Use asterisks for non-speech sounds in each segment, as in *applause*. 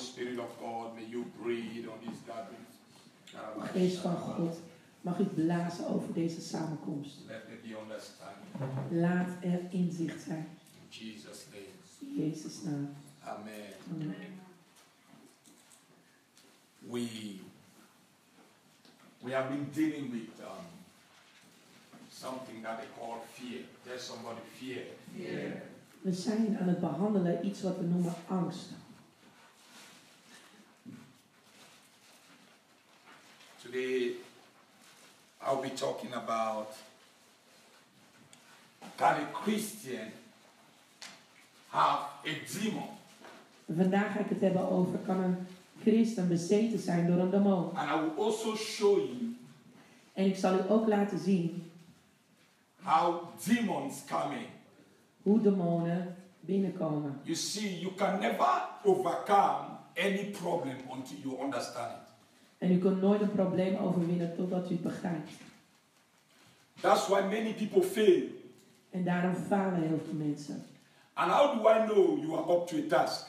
Spirit of God, may you breathe on these gatherings. Geest van God, mag u blazen over deze samenkomst. Let there be understanding. Laat er inzicht zijn. In Jesus' name. In Jezus' naam. Amen. Amen. We we have been dealing with um, something that they call fear. There's somebody fear. We zijn aan het behandelen iets wat we noemen angst. Today, I'll be talking about can a Christian have a demon? Vandaag ga ik het hebben over, kan een christen bezeten zijn door een demon? And I will also show you En ik zal u ook laten zien how demons come in. hoe demonen binnenkomen. You see, you can never overcome any problem until you understand it. En u kunt nooit een probleem overwinnen totdat u het begrijpt. That's why many people fail. En daarom falen heel veel mensen. And how do I know you are up to a task?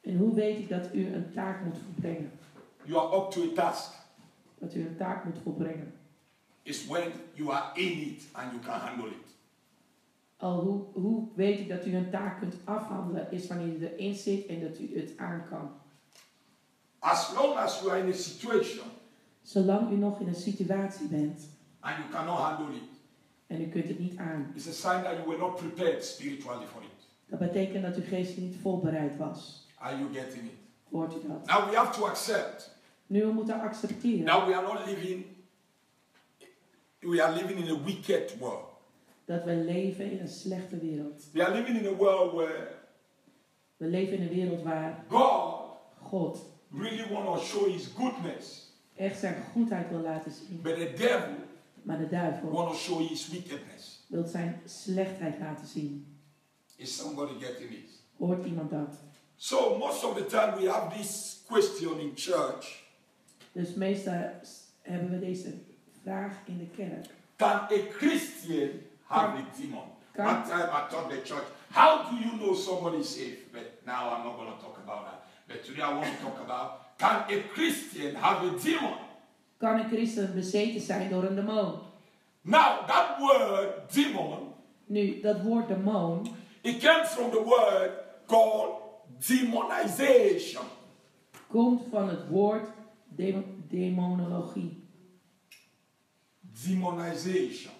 En hoe weet ik dat u een taak moet volbrengen? You are up to a task. Dat u een taak moet volbrengen. It's when you are in it and you can handle it. Al hoe, hoe weet ik dat u een taak kunt afhandelen, is wanneer u erin zit en dat u het aan kan. As long as you are in a situation Zolang u nog in een situatie bent and you cannot handle it, en u kunt het niet aan, it's a sign that you were not prepared spiritually for it. dat betekent dat uw geest niet voorbereid was. Are you getting it? Hoort u dat? Now we have to accept. Nu we moeten accepteren Now we are not living. We are living in a wicked world. dat we leven in een slechte wereld. We are living in a world where We leven in een wereld waar God God really want to show His goodness, echt zijn goedheid wil laten zien. but the devil Maar de duivel want to show His wickedness. wil zijn slechtheid laten zien. Is somebody getting this? Hoort iemand dat? So most of the time we have this question in church: Dus meestal hebben we deze vraag in de kerk. Can a Christian have a demon? Can- One time I taught the church, how do you know somebody is safe? But now I'm not going to talk about that. But today I want to talk about can a Christian have a demon? Kan een christen bezeten zijn door een demon? Now that word demon, Nu, dat woord demon, it came from the word called demonization. komt van het woord demo- demonologie. Demonization.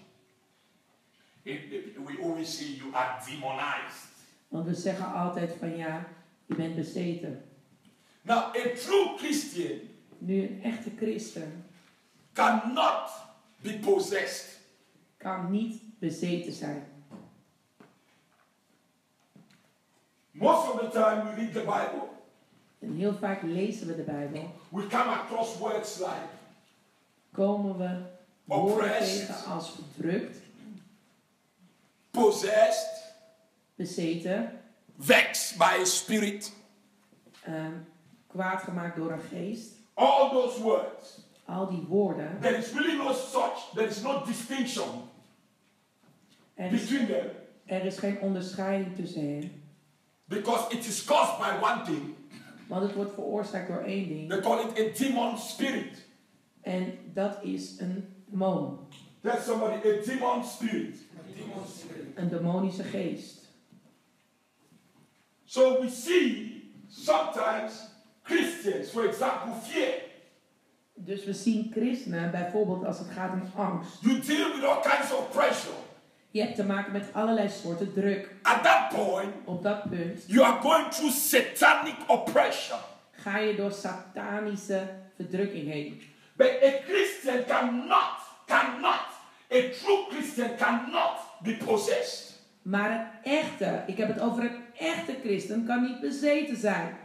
It- it- we always say you are demonized. Want we zeggen altijd van ja, je bent bezeten. Now a true Christian Nu, een echte christen cannot be possessed. kan niet bezeten zijn. Most of the time we read the Bible, En heel vaak lezen we de Bijbel, we come across words like komen we woorden tegen als verdrukt, possessed, bezeten, vexed by a spirit. ehm, kwaad gemaakt door een geest. All those words. Al die woorden. There is really no such, there is no distinction Er is, between them er is geen onderscheiding tussen hen. because it is caused by one thing. Want het wordt veroorzaakt door één ding. They call it a demon spirit. En dat is een demon. Tell somebody a demon spirit. Een demonische geest. So we see sometimes Christians, for example, fear. Dus we zien christenen bijvoorbeeld als het gaat om angst. You deal with all kinds of pressure. Je hebt te maken met allerlei soorten druk. At that point, Op dat punt you are going through satanic oppression. ga je door satanische verdrukking heen. But a Christian cannot, cannot, a true Christian cannot be possessed. Maar een echte, ik heb het over een echte christen, kan niet bezeten zijn.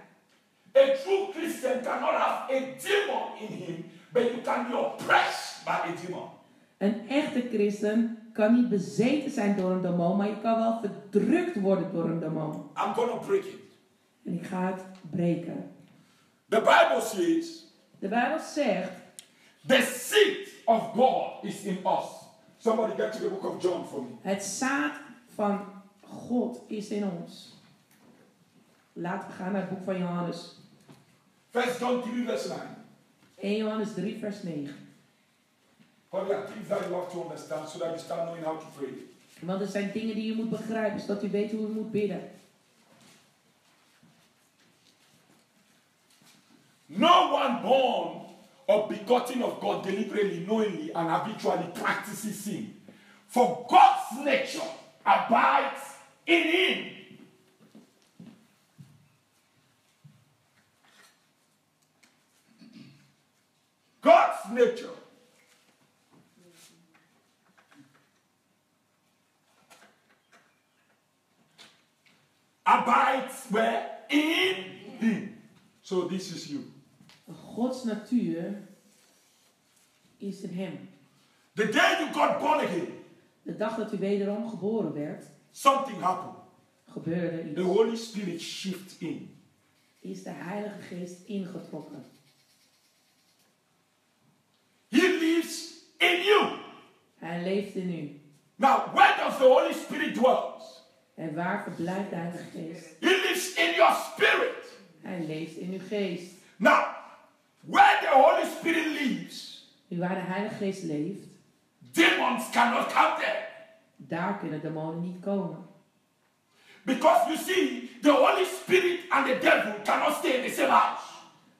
A true Christian cannot have a demon in him, but you can be oppressed by a demon. Een echte christen kan niet bezeten zijn door een demon, maar je kan wel verdrukt worden door een demon. I'm to break it. En ik ga het breken. The Bible says De Bijbel zegt, the seed of God is in us. Somebody get to the book of John for me. het zaad van God is in ons. Laten we gaan naar het boek van Johannes. First John 3 verse 9. 1 Johannes 3, vers 9. For there are things that you have to understand so that you start knowing how to pray. Want er zijn dingen die je moet begrijpen, zodat u weet hoe u moet bidden. No one born or begotten of God deliberately, knowingly, and habitually practices sin. For God's nature abides in him. God's nature abides where? In him. So this is you. Gods natuur is in hem. The day you got born again, De dag dat u wederom geboren werd, something happened. gebeurde The iets. Holy Spirit shift in. Is de Heilige Geest ingetrokken. He lives in you. Hij leeft in u. Now, where does the Holy Spirit dwell? En waar verblijft de Heilige Geest? He lives in your spirit. Hij leeft in uw geest. Now, where the Holy Spirit lives, Nu waar de Heilige Geest leeft, demons cannot come there. daar kunnen demonen niet komen. Because you see, the Holy Spirit and the devil cannot stay in the same house.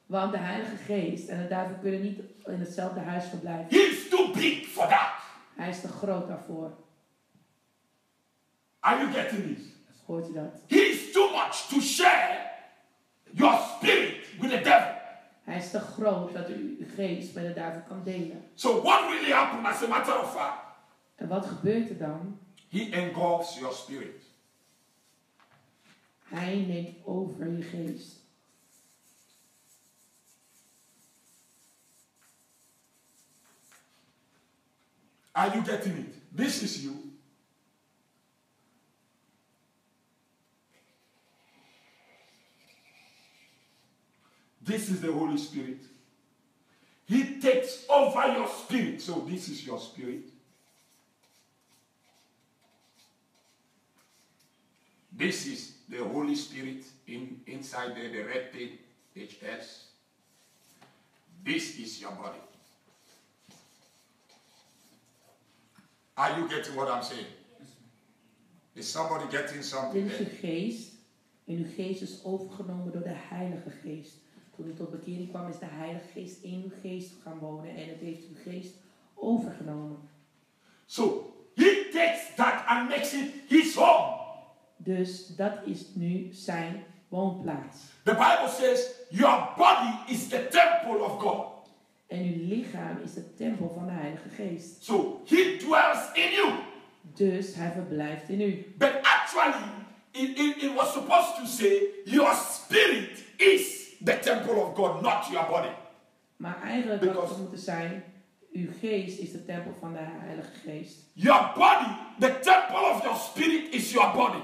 Want de Heilige Geest en de duivel kunnen niet in hetzelfde huis verblijven. He is too big for that. Hij is te groot daarvoor. Are you getting this? Hoort u dat? He is too much to share your spirit with the devil. Hij is te groot dat u uw geest met de duivel kan delen. So what really happened as a matter of fact? En wat gebeurt er dan? He engulfs your spirit. Hij neemt over je geest. Are you getting it? This is you. This is the Holy Spirit. He takes over your spirit. So this is your spirit. This is the Holy Spirit in, inside there, the red thing, HS. This is your body. Are you getting what I'm saying? Is somebody getting something Dit is uw there? geest. En uw geest is overgenomen door de Heilige Geest. Toen u tot bekering kwam, is de Heilige Geest in uw geest gaan wonen. En het heeft uw geest overgenomen. So he takes that and makes it his home. Dus dat is nu zijn woonplaats. The Bible says your body is the temple of God. En uw lichaam is de tempel van de Heilige Geest. So he dwells in you. Dus hij verblijft in u. But actually, it, it, it was supposed to say your spirit is the temple of God, not your body. Maar eigenlijk had Because- het moeten zijn, uw geest is de tempel van de Heilige Geest. Your body, the temple of your spirit is your body.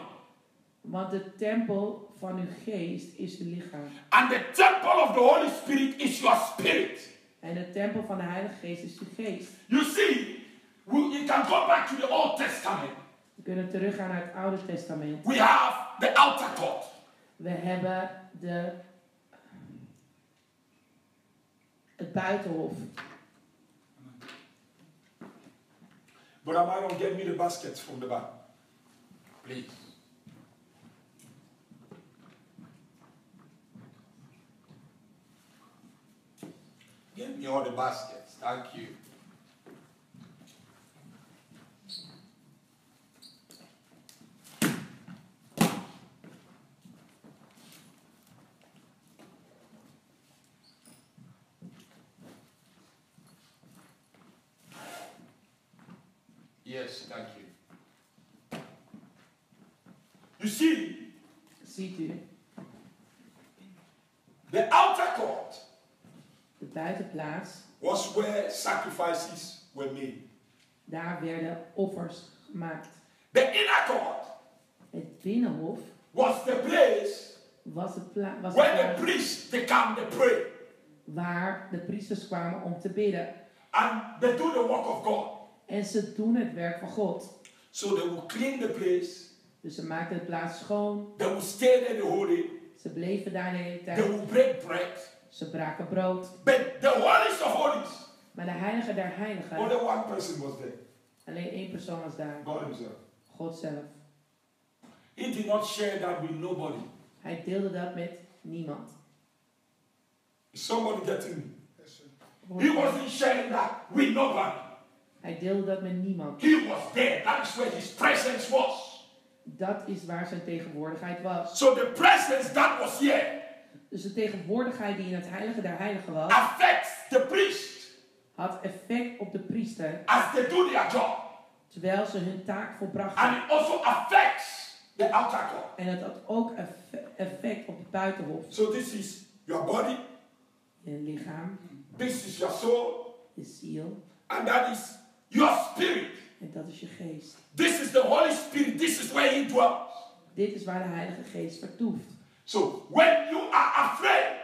Want de tempel van uw geest is uw lichaam. And the temple of the Holy Spirit is your spirit. En de tempel van de Heilige Geest is uw geest. You see, we, you can go back to the Old Testament. We kunnen teruggaan naar het Oude Testament. We have the outer court. We hebben de, het buitenhof. But Amaron, get me the baskets from the back. Please. Get me all the baskets. Thank you. Yes, thank you. You see, Ziet u, the outer court de buitenplaats, was where sacrifices were made. daar werden offers gemaakt. The inner court Het binnenhof was the place was het pla- was where het the plaats priests they come to pray waar de priesters kwamen om te bidden. and they do the work of God. En ze doen het werk van God. So they will clean the place. Dus ze maakten de plaats schoon. They will stay there the whole day. Ze bleven daar de hele They tijd. will break bread. Ze braken brood. But the holiest of holies, Maar de heilige der heiligen, only one person was there alleen één persoon was daar. God Himself. God zelf. He did not share that with nobody. Hij deelde dat met niemand. Is somebody getting me? He wasn't sharing that with nobody. Hij deelde dat met niemand. He was there. That is where His presence was. Dat is waar zijn tegenwoordigheid was. So the presence that was here Dus de tegenwoordigheid die in het heilige der heiligen was, affects the priest had effect op de priester as they do their job. terwijl ze hun taak And volbrachten. it also affects the outer court. En het had ook effe- effect op het buitenhof. So this is your body, Je lichaam, this is your soul, je ziel and that is your spirit. en dat is je geest. This is the Holy Spirit. This is where He dwells. Dit is waar de Heilige Geest vertoeft. So when you are afraid,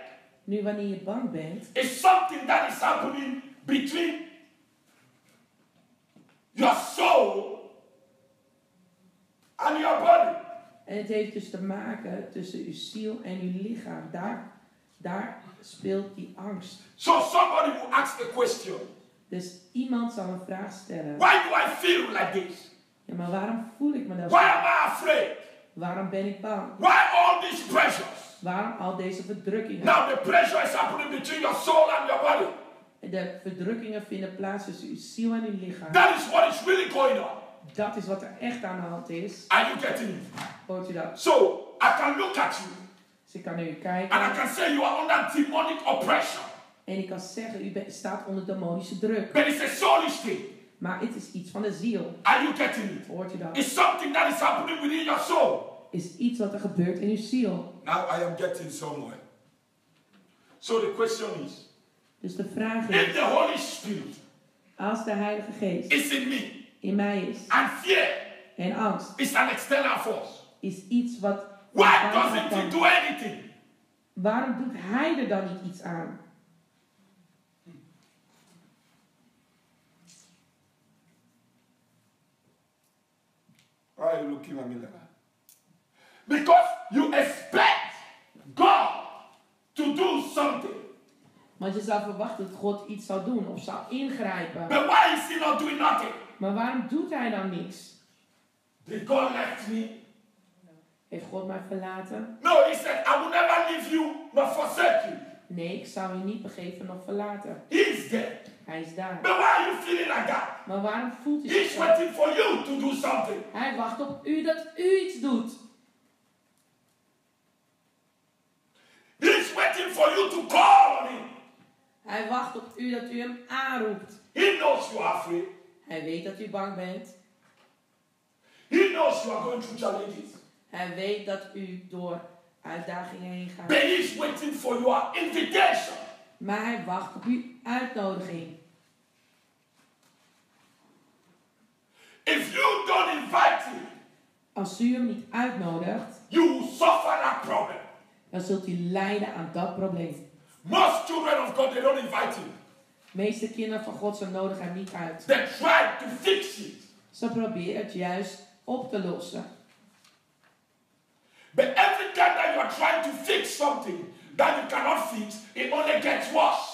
Nu wanneer je bang bent, it's something that is happening between your soul and your body. en het heeft dus te maken tussen uw ziel en uw lichaam, daar, daar speelt die angst. So somebody will ask a question. Dus iemand zal een vraag stellen. Why do I feel like this? Ja, maar waarom voel ik me dan Why zo? am I afraid? Waarom ben ik bang? Why all these pressures? Waarom al deze verdrukkingen? Now the pressure is happening between your soul and your body. De verdrukkingen vinden plaats tussen uw ziel en uw lichaam. That is what is really going on. Dat is wat er echt aan de hand is. Are you getting it? Hoort u dat? So I can look at you Dus ik kan naar u and I kijken can say you are under demonic oppression. en ik kan zeggen, u staat onder demonische druk. But it's a soulish thing. Maar het is iets van de ziel. Are you getting it? Hoort u dat? It's something that is happening within your soul. Is iets wat er gebeurt in uw ziel. Now I am getting somewhere. So the question is Dus de vraag if is, the Holy Spirit als de Heilige Geest is in me in mij is and fear en angst is an external force, is iets wat... why doesn't he do anything? Waarom doet hij er dan niet iets aan? Why are you looking at me like that? Because you expect God to do something. Want je zou verwachten dat God iets zou doen of zou ingrijpen. But why is he not doing nothing? Maar waarom doet hij dan niks? Did God left me? Heeft God mij verlaten? No, he said, I will never leave you nor forsake you. Nee, ik zou u niet begeven of verlaten. He is there. Hij is daar. But why are you feeling like that? Maar waarom voelt u zich He's waiting for you to do something. Hij wacht op u dat u iets doet. He's waiting for you to call on him. Hij wacht op u dat u hem aanroept. He knows you are afraid. Hij weet dat u bang bent. He knows you are going through challenges. Hij weet dat u door uitdagingen heen But gaat. he's waiting for your invitation. Maar hij wacht op uw uitnodiging. If you don't invite him, Als u hem niet uitnodigt, you will suffer that problem. dan zult u lijden aan dat probleem. Most children of God, they don't invite him. De meeste kinderen van God, ze nodigen hem niet uit. They try to fix it. Ze proberen het juist op te lossen. But every time that you are trying to fix something that you cannot fix, it only gets worse.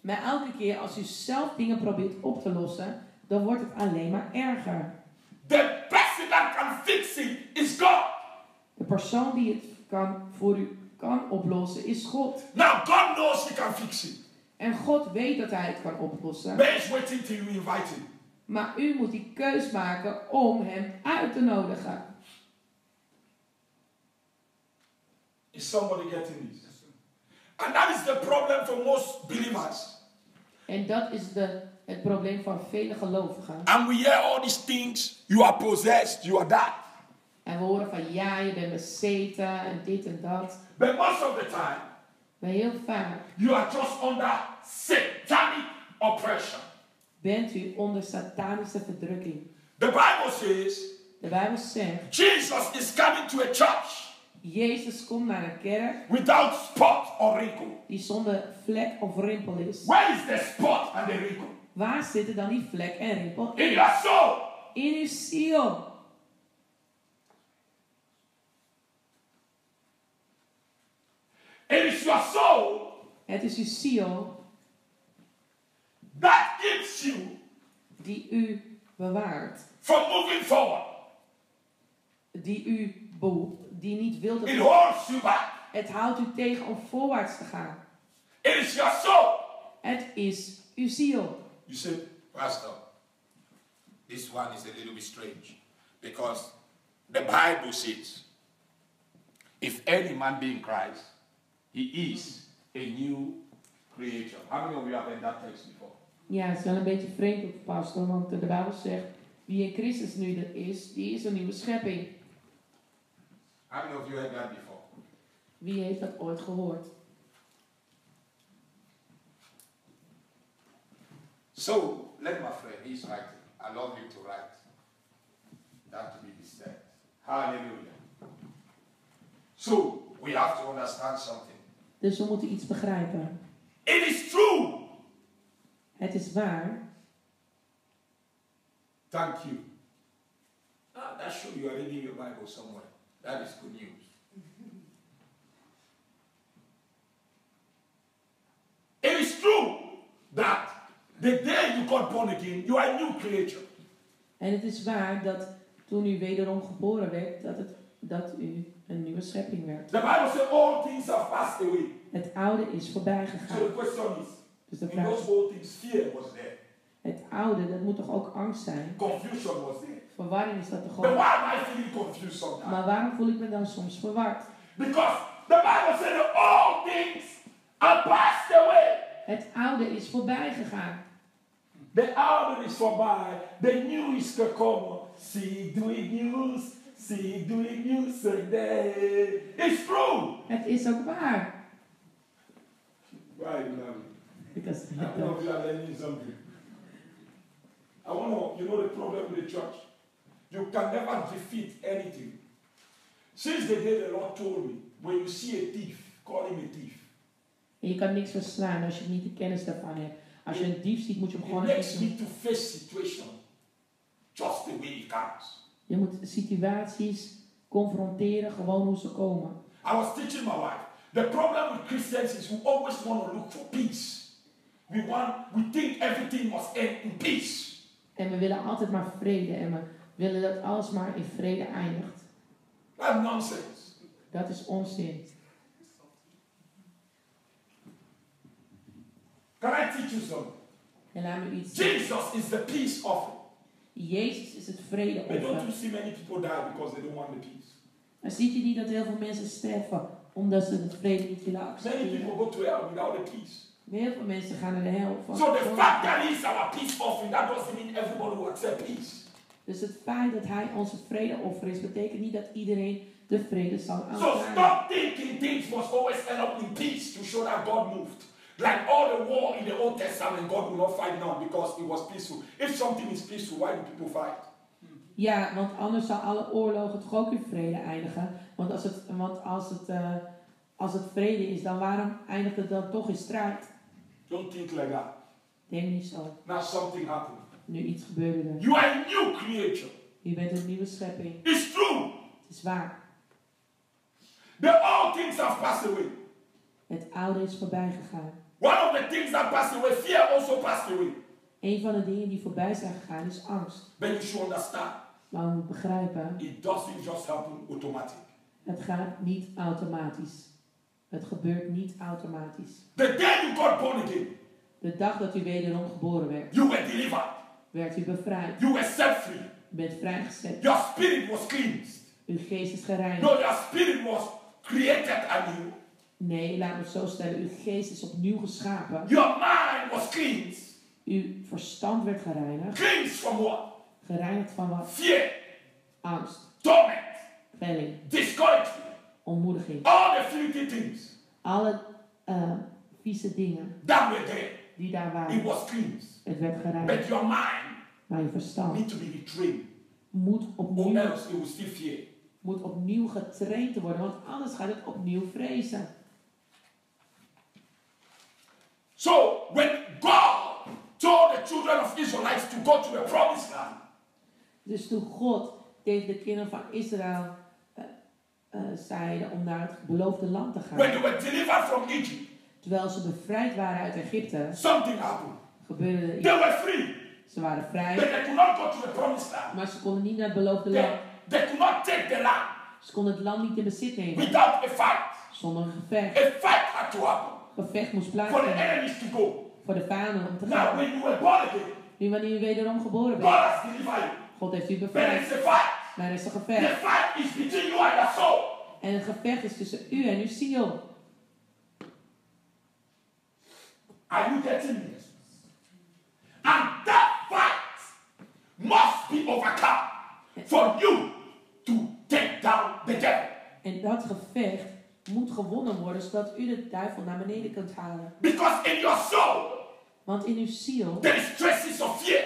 Maar elke keer als u zelf dingen probeert op te lossen, dan wordt het alleen maar erger. The person that can fix it is God. De persoon die het kan, voor u kan oplossen is God. Now, God knows He can fix it. En God weet dat hij het kan oplossen. But waiting till you invite Him. Maar u moet die keus maken om hem uit te nodigen. Is somebody getting this? And that is the problem for most believers. En dat is de, het probleem van vele gelovigen. And we hear all these things. You are possessed, you are that. En we horen van ja, je bent bezeten en dit en dat. But most of the time, Maar heel vaak you are just under satanic oppression. bent u onder satanische verdrukking. The Bible says De Bijbel zegt, Jesus is coming to a church Jezus komt naar een kerk without spot or wrinkle. die zonder vlek of rimpel is. Where is the spot and the wrinkle? Waar zitten dan die vlek en rimpel? In your soul. In uw ziel. It is your soul Het is uw ziel that keeps you die u bewaart. from moving forward. Die u behoeft. Die niet wil dat It u... holds you back. Het houdt u tegen om voorwaarts te gaan. It is your soul. Het is uw ziel. You say, Pastor, this one is a little bit strange because the Bible says, if any man be in Christ, he is a new creature. How many of you have read that text before? Ja, het is wel een beetje vreemd op pastor, want de Bijbel zegt... Wie in Christus nu er is, die is een nieuwe schepping. How many of you heard that before? Wie heeft dat ooit gehoord? So, let my friend, he's writing. I love you to write. That to be disturbed. Hallelujah. So, we have to understand something. Dus we moeten iets begrijpen. it is true. Het is waar. Thank you. Ah, that shows you are reading your Bible somewhere. That is good news. It is true that the day you got born again, you are a new creature. En het is waar dat toen u wederom geboren werd, dat, het, dat u een nieuwe schepping werd. The Bible says all things have passed away. Het oude is voorbij So gegaan. the question is, Dus de in vraag those is, old things, fear was there. het oude, dat moet toch ook angst zijn? Confusion was there. Verwarring is dat toch But ook? why am I feeling confused sometimes? Maar waarom voel ik me dan soms verward? Because the Bible said that all things are passed away. Het oude is voorbij gegaan. The oude is voorbij. The new is gekomen. See doing news. See doing news today. It's true. Het is ook waar. Why you laughing? Because I know you are learning something. I want to, you know the problem with the church? You can never defeat anything. Since the day the Lord told me, when you see a thief, call him a thief. En je kan niks verslaan als je niet de kennis daarvan hebt. Als je een dief ziet, moet je hem He gewoon makes me to face situation just the way it comes. Je moet situaties confronteren, gewoon hoe ze komen. I was teaching my wife. The problem with Christians is we always want to look for peace. We want, we think everything must end in peace. En we willen altijd maar vrede en we willen dat alles maar in vrede eindigt. That's nonsense. Dat is onzin. Can I teach you something? En laat me iets zeggen. Jesus is the peace offering. Jezus is het But don't you vredeoffer. see many people die because they don't want the peace? Maar ziet je niet dat heel veel mensen sterven omdat ze het vrede niet willen Many accepteren? people go to hell without the peace. Heel veel mensen gaan naar de hel. Van, So the fact that he is our peace offering, that doesn't mean everybody will accept peace. Dus het feit dat hij onze vredeoffer is, betekent niet dat iedereen de vrede zal So aanvaarden. stop thinking things must always end up in peace to show that God moved. Like all the war in the Old Testament, God will not fight now because it was peaceful. If something is peaceful, why do people fight? Ja, want anders zou alle oorlogen toch ook in vrede eindigen. Want als het, want als het, eh, als het vrede is, dan waarom eindigt het dan toch in strijd? Don't think like that. Denk niet zo. Now something happened. Nu iets gebeurde er. You are a new creature. Je bent een nieuwe schepping. It's true. Het is waar. The old things have passed away. Het oude is voorbij gegaan. One of the things that passed away, fear also passed away. Een van de dingen die voorbij zijn gegaan is angst. But you should understand, Maar we moeten begrijpen, it doesn't just happen automatic. het gaat niet automatisch. Het gebeurt niet automatisch. The day you got born again, De dag dat u wederom geboren werd, you were delivered. werd u bevrijd. You were set free. Bent vrijgezet. Your spirit was cleansed. Uw geest is gereinigd. No, your spirit was created anew. Nee, laat me het zo stellen. Uw geest is opnieuw geschapen. Your mind was cleansed. Uw verstand werd gereinigd. Cleansed from what? Gereinigd van wat? Fear, Angst, torment, kwelling, discouragement, ontmoediging. all the filthy things Alle eh, vieze dingen that were there. die daar It waren. was cleansed. Het werd But gereinigd. your mind Maar je verstand need to be retrained. moet Or opnieuw, else it will still fear. moet opnieuw getraind worden. Want anders gaat het opnieuw vrezen. So when God told the children of Israelites to go to the promised land, Dus toen God tegen de kinderen van Israël eh, eh, zeiden om naar het beloofde land te when gaan. they were delivered from Egypt, Terwijl ze bevrijd waren uit Egypte, something happened. gebeurde er iets. They were free, Ze waren but vrij, they could not go to the promised land. maar ze konden niet naar het beloofde land. They, they could not take the land Ze konden het land niet in bezit nemen without a fight. zonder een gevecht. A fight had to happen Gevecht moest for the plaatsvinden enemies to go. voor de vijanden om te Now, gaan. when you were born again, Nu wanneer u wederom geboren God bent, has delivered. God heeft u bevrijd. Maar er is een The gevecht. fight is between you and your soul. En het gevecht is tussen u en uw ziel. Are you getting me? And that fight must be overcome for you to take down the devil. En dat gevecht moet gewonnen worden, zodat u de duivel naar beneden kunt halen. Because in your soul, Want in uw ziel there is traces of fear.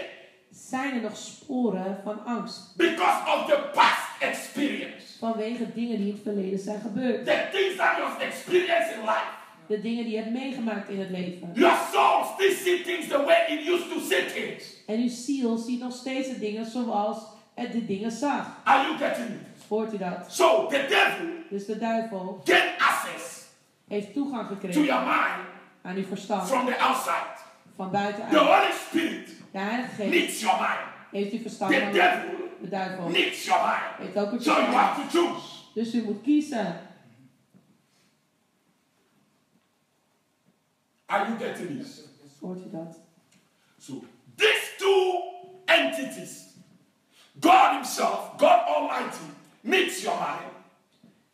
zijn er nog sporen van angst. Because of the past experience. Vanwege dingen die in het verleden zijn gebeurd. The things that you have experienced in life. De dingen die je hebt meegemaakt in het leven. Your soul still see things the way it used to see things. En uw ziel ziet nog steeds de dingen zoals het de dingen zag. Are you getting me? Hoort u dat? So the devil Dus de duivel gain access heeft toegang to gekregen your mind aan uw verstand from the outside. van The buitenuit. Holy Spirit De Heilige Geest needs your mind. heeft uw verstand The devil De duivel needs your mind. heeft ook uw So you verstand. have to choose. Dus u moet kiezen. Are you getting this? Hoort u dat? So these two entities, God Himself, God Almighty, your mind.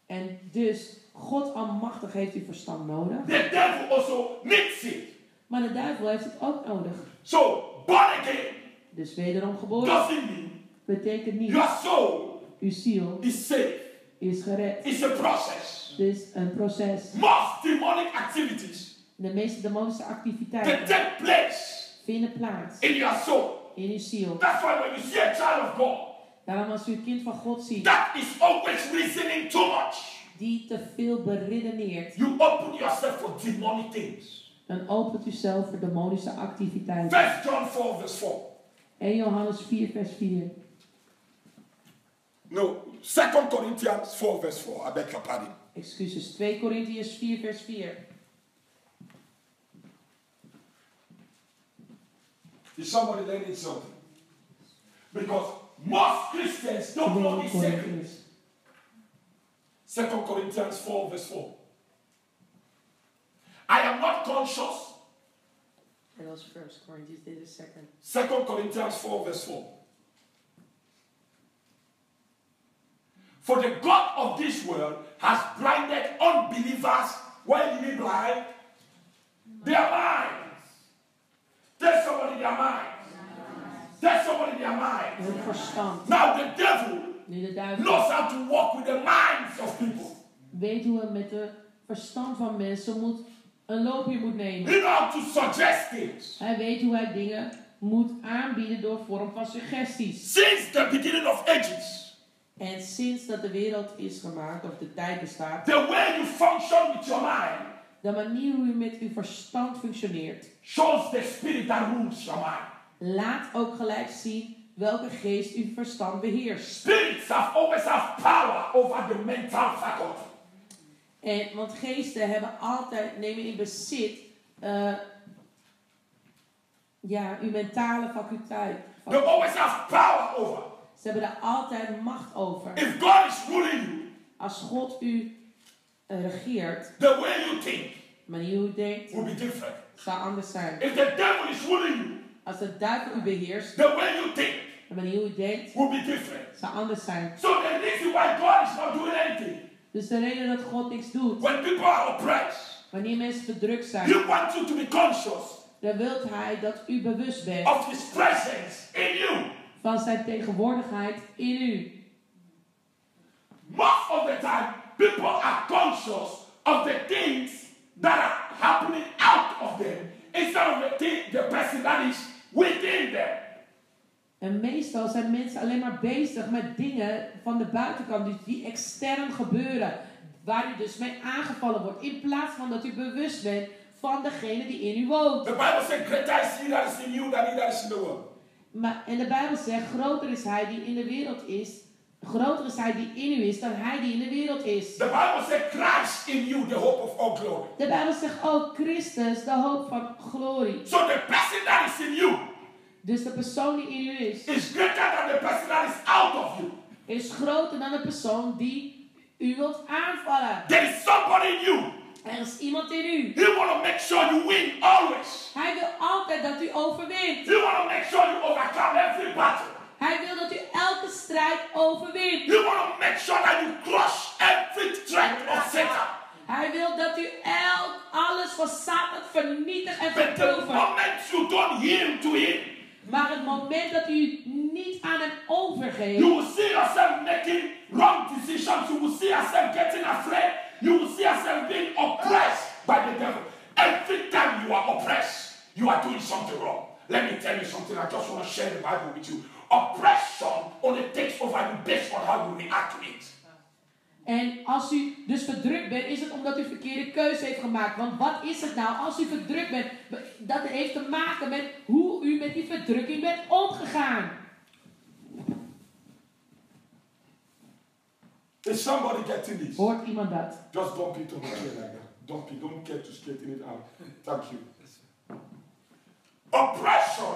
En dus, God almachtig heeft uw verstand nodig. The devil also needs it. Maar de duivel heeft het ook nodig. So born again Dus wederom geboren doesn't mean betekent niet, your soul uw ziel is safe. is gered. It's a process. Het is een proces. Most demonic activities De meeste demonische they activiteiten take place vinden plaats in your soul. in uw ziel. That's why when you see a child of God, Daarom als u een kind van God ziet, that is always reasoning too much. die te veel beredeneert, You open yourself for demonic things. dan opent u zelf voor demonische activiteiten. First John 4 verse 4. 1 Johannes 4 vers 4. No, Second Corinthians 4 verse 4. I beg your pardon. Excuses, 2 Korintiërs 4 vers 4. Is somebody learning something? Because most Christians don't know 2 this secret. Second Corinthians 4 verse 4. I am not conscious. Dat was first Corinthians, dit is second. Second Corinthians 4 verse 4. For the God of this world has blinded unbelievers. Why did he blind? Their minds. Tell somebody in their minds. Tell somebody their minds. Hun verstand. Now the devil Nu de duivel knows how to walk with the minds of people. weet hoe hij met de verstand van mensen moet, een loopje moet nemen. He knows how to suggest things. Hij weet hoe hij dingen moet aanbieden door vorm van suggesties. Since the beginning of ages, En sinds dat de wereld is gemaakt, of de tijd bestaat, the way you function with your mind de manier hoe u met uw verstand functioneert, shows the spirit that rules your mind. Laat ook gelijk zien welke geest uw verstand beheerst. Spirits have always have power over the mental faculty. En, want geesten hebben altijd, nemen in bezit, eh, ja, uw mentale faculteit. They always have power over. Ze hebben daar altijd macht over. If God is ruling you, Als God u eh, regeert, the way you think de manier hoe u denkt, will be different. zal anders zijn. If the devil is ruling you, Als de duivel u beheerst, the way you think de manier hoe u denkt, will be different. zal anders zijn. So the reason why God is not doing anything Dus de reden dat God niks doet, when people are oppressed, wanneer mensen verdrukt zijn, He wants you to be conscious dan wil hij dat u bewust bent of His presence in you. van zijn tegenwoordigheid in u. Most of the time, people are conscious of the things that are happening out of them instead of the thing, the person that is within them. En meestal zijn mensen alleen maar bezig met dingen van de buitenkant, dus die extern gebeuren, waar u dus mee aangevallen wordt, in plaats van dat u bewust bent van degene die in u woont. The Bible says, Greater is he that is in you than he that is in the world. Maar, en de Bijbel zegt, groter is hij die in de wereld is Groter is hij die in u is dan hij die in de wereld is. The Bible says Christ in you, the hope of all glory. De Bijbel zegt ook Christus, de hoop van glorie. So the person that is in you Dus de persoon die in u is, is greater than the person that is out of you. is groter dan de persoon die u wilt aanvallen. There is somebody in you. Er is iemand in u. He want to make sure you win always. Hij wil altijd dat u overwint. He want to make sure you overcome every battle. Hij wil dat u elke strijd overwint. He want to make sure that you crush every threat of Satan. Hij wil dat u elk alles van Satan vernietigt en verpulvert. moment you don't yield to him, Maar het moment dat u niet aan hem overgeeft, you will see yourself making wrong decisions. You will see yourself getting afraid. You will see yourself being oppressed by the devil. Every time you are oppressed, you are doing something wrong. Let me tell you something. I just want to share the Bible with you. Oppression only takes over you based on how you react to it. En als u dus verdrukt bent, is het omdat u verkeerde keuze heeft gemaakt. Want wat is het nou als u verdrukt bent? Dat heeft te maken met hoe u met die verdrukking bent omgegaan. Is somebody getting this? Hoort iemand dat? Just dump it on the chair like that. Dump it. Don't care to straighten it out. Thank you. Oppression.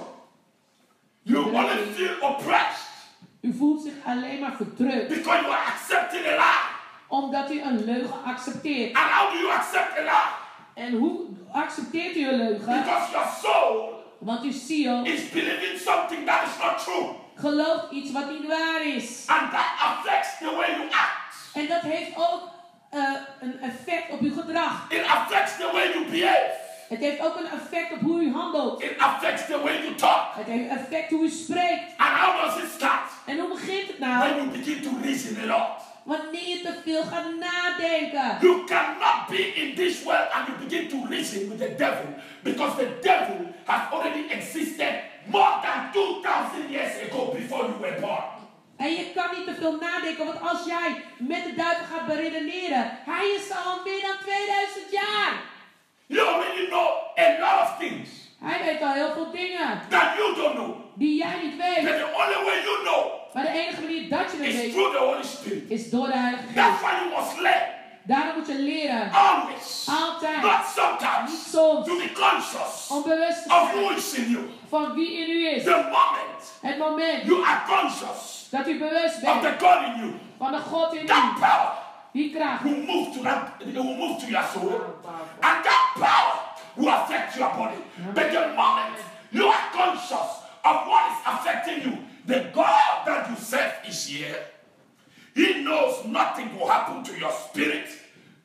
You only feel oppressed U voelt zich alleen maar verdrukt because you are accepting a lie. omdat u een leugen accepteert. And how do you accept a lie? En hoe accepteert u een leugen? Because your soul Want uw ziel is believing something that is not true. gelooft iets wat niet waar is. And that affects the way you act. En dat heeft ook eh, een effect op uw gedrag. It affects the way you behave. Het heeft ook een effect op hoe u handelt. It affects the way you talk. Het heeft effect hoe u spreekt. And how does it start? En hoe begint het When nou? you begin to reason a lot. Wanneer je te veel gaat nadenken. You cannot be in this world and you begin to reason with the devil because the devil has already existed more than 2000 years ago before you were born. En je kan niet te veel nadenken, want als jij met de duivel gaat beredeneren, hij is al meer dan 2000 jaar. You already know a lot of things Hij weet al heel veel dingen that you don't know. die jij niet weet. the only way you know Maar de enige manier dat je het is weet, through the Holy Spirit. is door de Heilige That's Geest. why you must learn Daarom moet je leren, always, altijd, not niet sometimes, soms, to be conscious om bewust te of zijn who is in you. van wie in u is. The moment Het moment you are conscious dat u bewust of bent the God in you, van de God in that u, power will move to that, it will move to your soul, and that power will affect your body. But the moment you are conscious of what is affecting you, the God that you serve is here. He knows nothing will happen to your spirit,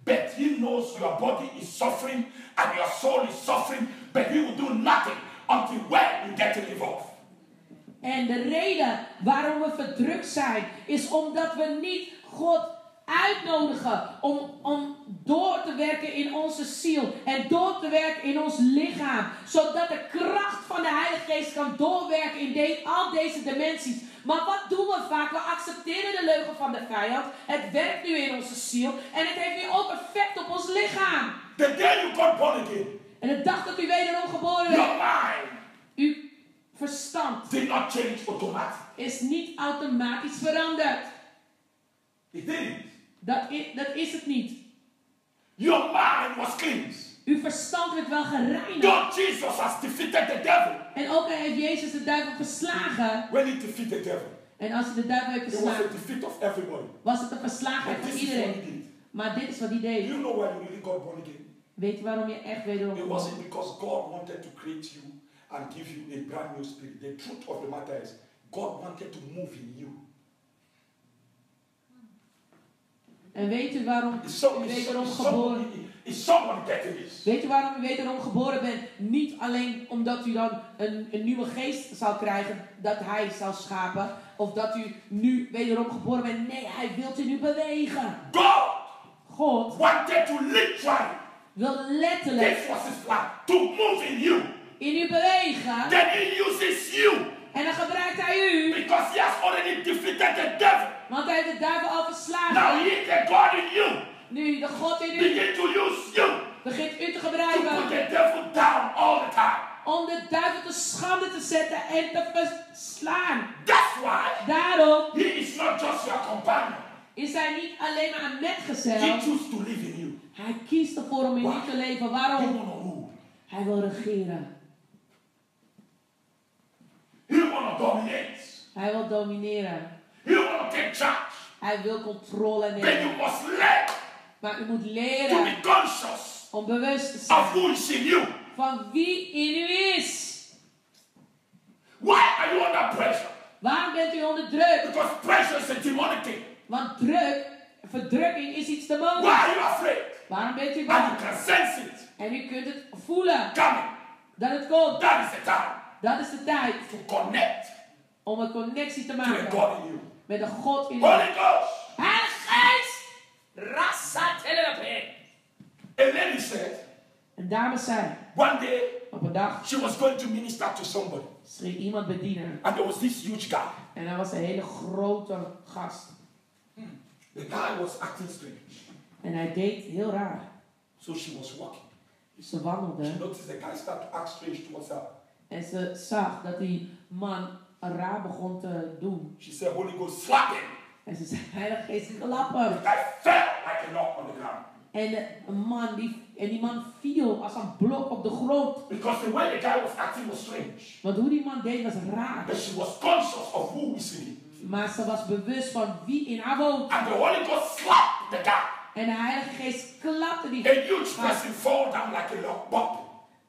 but He knows your body is suffering and your soul is suffering, but He will do nothing until when you get involved. En de reden waarom we verdrukt zijn, is omdat we niet God uitnodigen om, om door te werken in onze ziel en door te werken in ons lichaam. Zodat de kracht van de Heilige Geest kan doorwerken in de- al deze dimensies. Maar wat doen we vaak? We accepteren de leugen van de vijand. Het werkt nu in onze ziel en het heeft nu ook effect op ons lichaam. The day you got born again, En de dag dat u wederom geboren werd, uw verstand did not change automatically. is niet automatisch veranderd. It didn't. Dat is, dat is het niet. Your mind was cleansed. Uw verstand werd wel gereinigd. God Jesus has defeated the devil. En ook al heeft Jezus de duivel verslagen. When he defeated the devil, En als hij de duivel heeft it was verslagen, defeat of everybody. was het een verslagenheid But van iedereen. Maar dit is wat hij deed. you know why you really got born again? Weet je waarom je echt wederom It wasn't because God wanted to create you and give you a brand new spirit. The truth of the matter is, God wanted to move in you. En weet u waarom u wederom geboren? Weet u waarom u wederom geboren bent? Niet alleen omdat u dan een, een nieuwe geest zal krijgen, dat hij zal schapen. Of dat u nu wederom geboren bent. Nee, hij wil u nu bewegen. God God wanted to literally, wil letterlijk this was his plan, to move in you. in u bewegen. Then he uses you En dan gebruikt hij u. because he has already defeated the devil. Want hij heeft de duivel al Now verslagen. he, the God in you, Nu de God in u begin to use you begint u te to put gebruiken. the devil down all the time. Om de duivel te schande te zetten en te verslaan. That's why Daarom he is not just your is hij niet alleen maar een He metgezel. chooses to live in you. Hij kiest ervoor om in u te leven. He Waarom? Hij wil regeren. He to dominate. Hij wil domineren. He want to take charge. Hij wil controle Then you nemen. must learn Maar u moet to leren be conscious om bewust te of zijn who is in you. van wie in u is. Why are you under pressure? Waarom bent u onder druk? Because pressure is a demonic thing. Want druk, verdrukking is iets Why demonisch. are you afraid? Waarom bent u And bang? you can sense it En u kunt het voelen coming. dat het komt. That is the time Dat is de tijd to connect om een connectie te to maken God in you. Met de God in. Holy Ghost. Heilige Geest! Rassa telepe. A lady said Een dame zei one day op een dag, she was going to minister to somebody, ze ging iemand bedienen. and there was this huge guy. En hij was een hele grote gast. The guy was acting strange. En hij deed heel raar. So she was walking. Ze She wandelde noticed the guy started to act strange towards her. en ze zag dat die man raar begon te doen. She said, Holy Ghost, slap him. En ze zei, Heilige Geest, klap hem. Guy fell like a log on the ground. En een man, die, en die man viel als een blok op de grond. Because the way the guy was acting was strange. Want hoe die man deed was raar. But she was conscious of who is in him. Maar ze was bewust van wie in haar woont. And the Holy Ghost slapped the guy. En de Heilige Geest klapte die A huge person fall down like a log. Bump.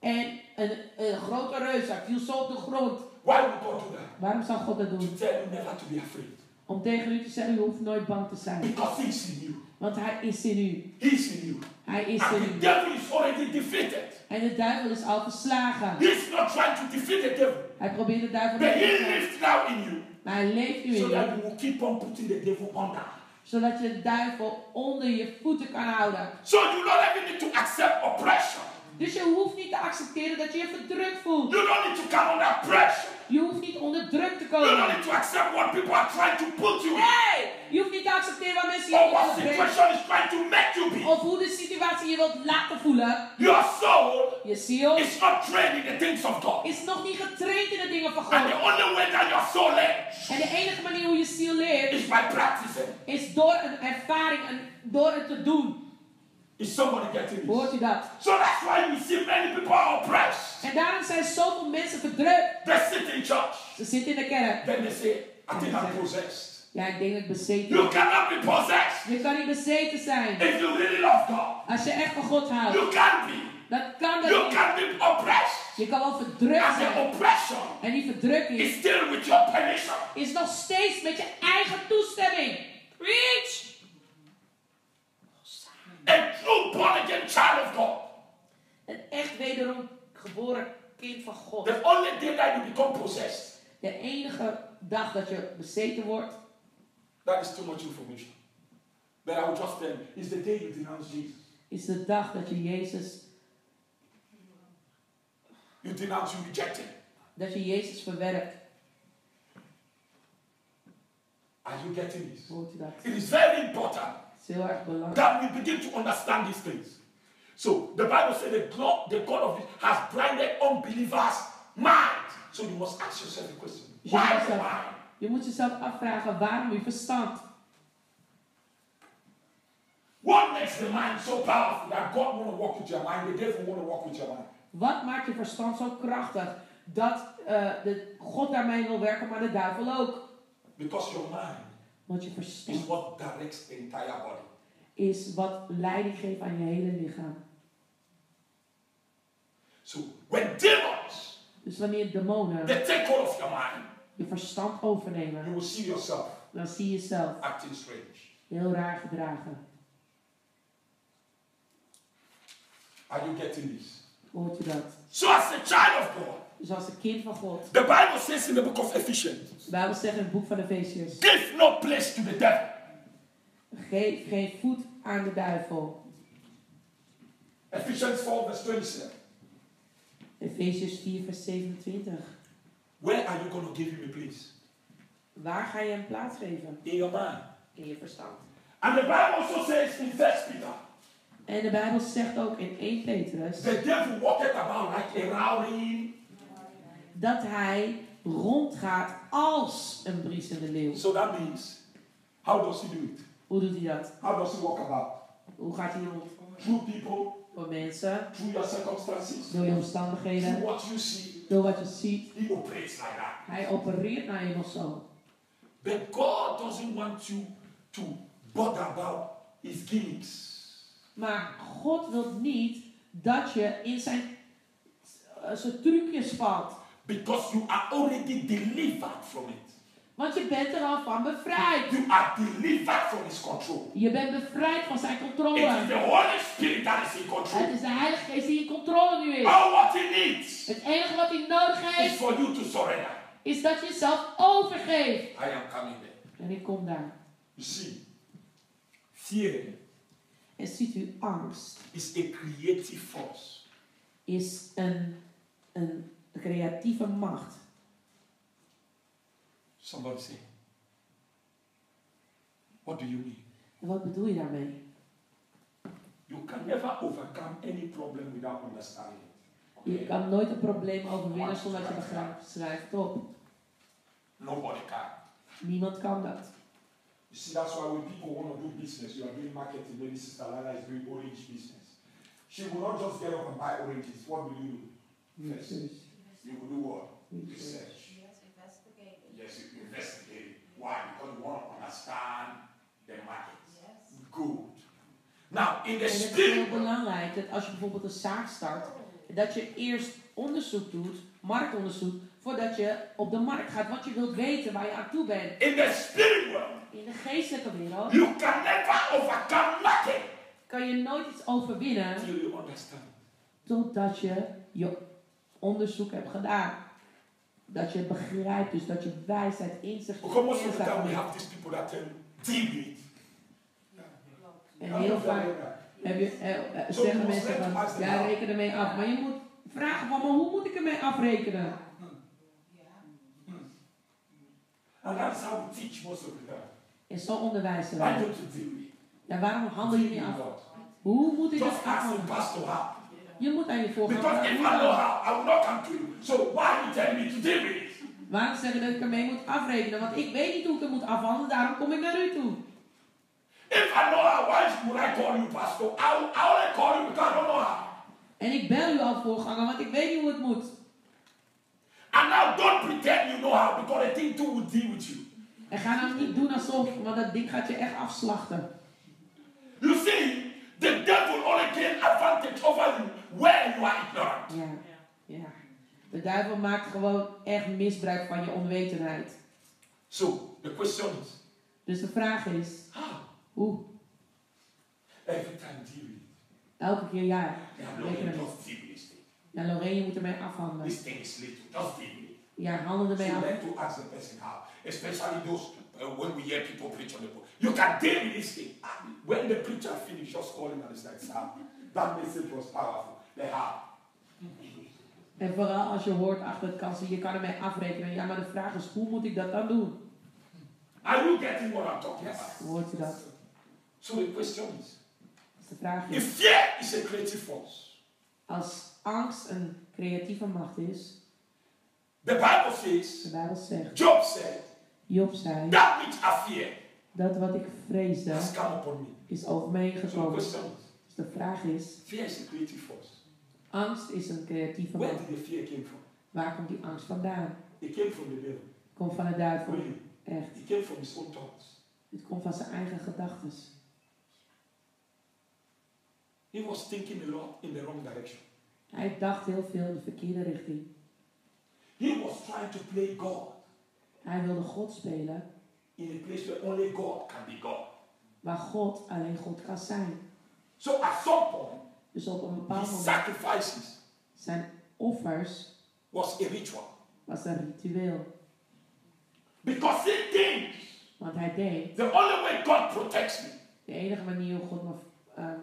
En een, een grote reus, hij viel zo op de grond. Why would God do that? Waarom zou God dat To doen? tell you never to be afraid. Om tegen u te zeggen, u hoeft nooit bang te zijn. Because he's in you. Want hij is in u. He's in you. Hij is And in the u. devil is already defeated. En de duivel is al verslagen. He's not trying to defeat the devil. Hij probeert de duivel But te he verslaan. lives now in you. Maar hij leeft nu So in that u. you will keep on putting the devil under. Zodat je de duivel onder je voeten kan houden. So you don't even need to accept oppression. Dus je hoeft niet te accepteren dat je je verdrukt voelt. You don't need to come under pressure. Je hoeft niet onder druk te You don't komen. need to accept what people are trying to put you in. Nee! Je hoeft niet te accepteren wat mensen je Or what situation is trying to make you be. Of hoe de situatie je wilt laten voelen. Your soul Je ziel is not trained in the things of God. is nog niet getraind in de dingen van And the God. only way that your soul learns En de enige manier hoe je ziel leert is by practicing. is door een ervaring en door het te doen. Is somebody getting this? Hoort u dat? So that's why we see many people are oppressed. En daarom zijn zoveel mensen verdrukt. They sit in church. Ze zitten in de kerk. Then they say, I think I'm possessed. Ja, ik denk dat ik bezeten You cannot be possessed. Je kan niet bezeten zijn. If you really love God, Als je echt van God houdt. you can't be. Dat kan dat You niet. can be oppressed. Je kan wel verdrukt And zijn. oppression En die verdrukking is still with your permission. is nog steeds met je eigen toestemming. Preach! A true born again child of God. Een echt wederom geboren kind van God. The only day that you become possessed, De enige dag dat je bezeten wordt, that is too much information. But I will just tell you, is the day you denounce Jesus. is de dag dat je Jezus, You denounce, you reject him. dat je Jezus verwerpt. Are you getting this? Hoort u dat? It is very important Het is heel erg belangrijk. that we begin to understand these things. So the Bible says the God, the God of this has blinded unbelievers' mind. So you must ask yourself a question. Je Why moet the jezelf- mind? Je moet jezelf afvragen waarom je verstand. What makes the mind so powerful that God want to walk with your mind, the devil want to walk with your mind? Wat maakt je verstand zo krachtig dat eh, de, God daarmee wil werken, maar de duivel ook? Because your mind Want je is verstand what directs the entire body. is wat leiding geeft aan je hele lichaam. So when demons Dus wanneer demonen they take hold of your mind, je verstand you overnemen, will see yourself dan zie je jezelf acting strange. heel raar gedragen. Are you getting this? Hoort u dat? So as a child of God, Dus als een kind van God. the Bible says in the book of Ephesians, De Bijbel zegt in het boek van Efeziërs. give no place to the devil. Geef geen voet aan de duivel. Ephesians 4 verse 27. Efeziërs 4 vers 27. Where are you going to give him a place? Waar ga je hem plaats geven? In your mind. In je verstand. And the Bible also says in First Peter, En de Bijbel zegt ook in 1 Petrus the devil walketh about like a rowing. dat hij rondgaat als een briesende leeuw. So that means, how does he do it? Hoe doet hij dat? How does he walk about? Hoe gaat hij rond? Through people, Voor mensen, door je omstandigheden, door wat je ziet. Hij opereert nou eenmaal zo. But God doesn't want you to bother about his gimmicks. Maar God wil niet dat je in zijn, eh, zijn trucjes valt. Because you are already delivered from it. Want je bent er al van bevrijd. You are delivered from his control. Je bent bevrijd van zijn It is controle. the Holy Spirit that is in Het control. is de Heilige Geest die in controle nu is. All what he needs Het enige wat hij nodig is heeft, for you to surrender. is dat je jezelf overgeeft. I am coming there. En ik kom daar. See, fear En ziet u, angst is a creative force. is een, een creatieve macht. Somebody say, What do you mean? En wat bedoel je daarmee? You can never overcome any problem without understanding it. Je kan nooit een probleem overwinnen zonder dat je begrijpt. Schrijf het op. Nobody can. Niemand kan dat. You see, that's why when people want to do business, you are doing marketing, maybe Sister Lala is doing orange business. She will not just get up and buy oranges. What will you do? Yes. You will do what? Research. Why? Because you want to understand the market. Yes. Good. Now, in the En het is heel world, belangrijk dat als je bijvoorbeeld een zaak start, dat je eerst onderzoek doet, marktonderzoek, voordat je op de markt gaat. Want je wilt weten waar je aan toe bent. in the spirit world, In de geestelijke wereld you can never overcome nothing kan je nooit iets overwinnen until you understand. totdat je je onderzoek hebt gedaan. Dat je begrijpt, dus dat je wijsheid, inzicht, Because most of the inzicht time we have these people that tell you, deal with it. En heel vaak heb je, eh, eh, zeggen mensen van, ja, reken ermee af. Maar je moet vragen van, maar hoe moet ik ermee afrekenen? And that's how we teach most of the time. En zo onderwijzen Why wij. don't you deal with it? Ja, waarom handel je niet af? Hoe moet ik Just het afhandelen? Je moet aan je Because voorganger if I know how, I will not come to you. So why you tell me to deal with it? Waarom zeggen dat ik ermee moet afrekenen? Want ik weet niet hoe ik het moet afhandelen, daarom kom ik naar u toe. If I know how, why would I call you pastor? I will, I will call you because I don't know how. En ik bel u al voorganger, want ik weet niet hoe het moet. And now don't pretend you know how because the thing too will deal with you. En ga nou niet doen alsof, want dat ding gaat je echt afslachten. You see, the devil only gain advantage over you when you are ignorant. Ja, ja. De duivel maakt gewoon echt misbruik van je onwetendheid. So the question is, Dus de vraag is, how? hoe? Every time deal it. Elke keer ja. Ja, Lorraine, je moet ermee afhandelen. This thing is little. Just deal with it. Ja, handel So ermee af. learn to ask the person how, especially those uh, when we hear people preach on the book. You can deal with this thing. Ah, When the preacher finishes, just call him and it's like, Sam, that message was powerful. The how. En vooral als je hoort achter het kassen, je kan ermee afrekenen. Ja, maar de vraag is, hoe moet ik dat dan doen? Are you getting what I'm talking about? Hoort u dat? So the question is, de vraag if is, fear is a creative force, als angst een creatieve macht is, the Bible de says, Bijbel zegt, Job said, Job zei, that which I fear dat wat ik vreesde, has come upon me. is over mij So gekomen. is, Dus de vraag is, fear is a creative force. angst is een creatieve Where did the fear came from? Waar komt die angst vandaan? It came from the devil. Komt van de duivel. Really? Echt. It came from his own thoughts. Het komt van zijn eigen gedachten. He was thinking a lot in the wrong direction. Hij dacht heel veel in de verkeerde richting. He was trying to play God Hij wilde God spelen, in a place where only God can be God. waar God alleen God kan zijn. So at some point, Dus op een bepaald moment, sacrifices zijn offers was a ritual. was een ritueel. Because he thinks Want hij denkt, the only way God protects me de enige manier hoe God me ehm,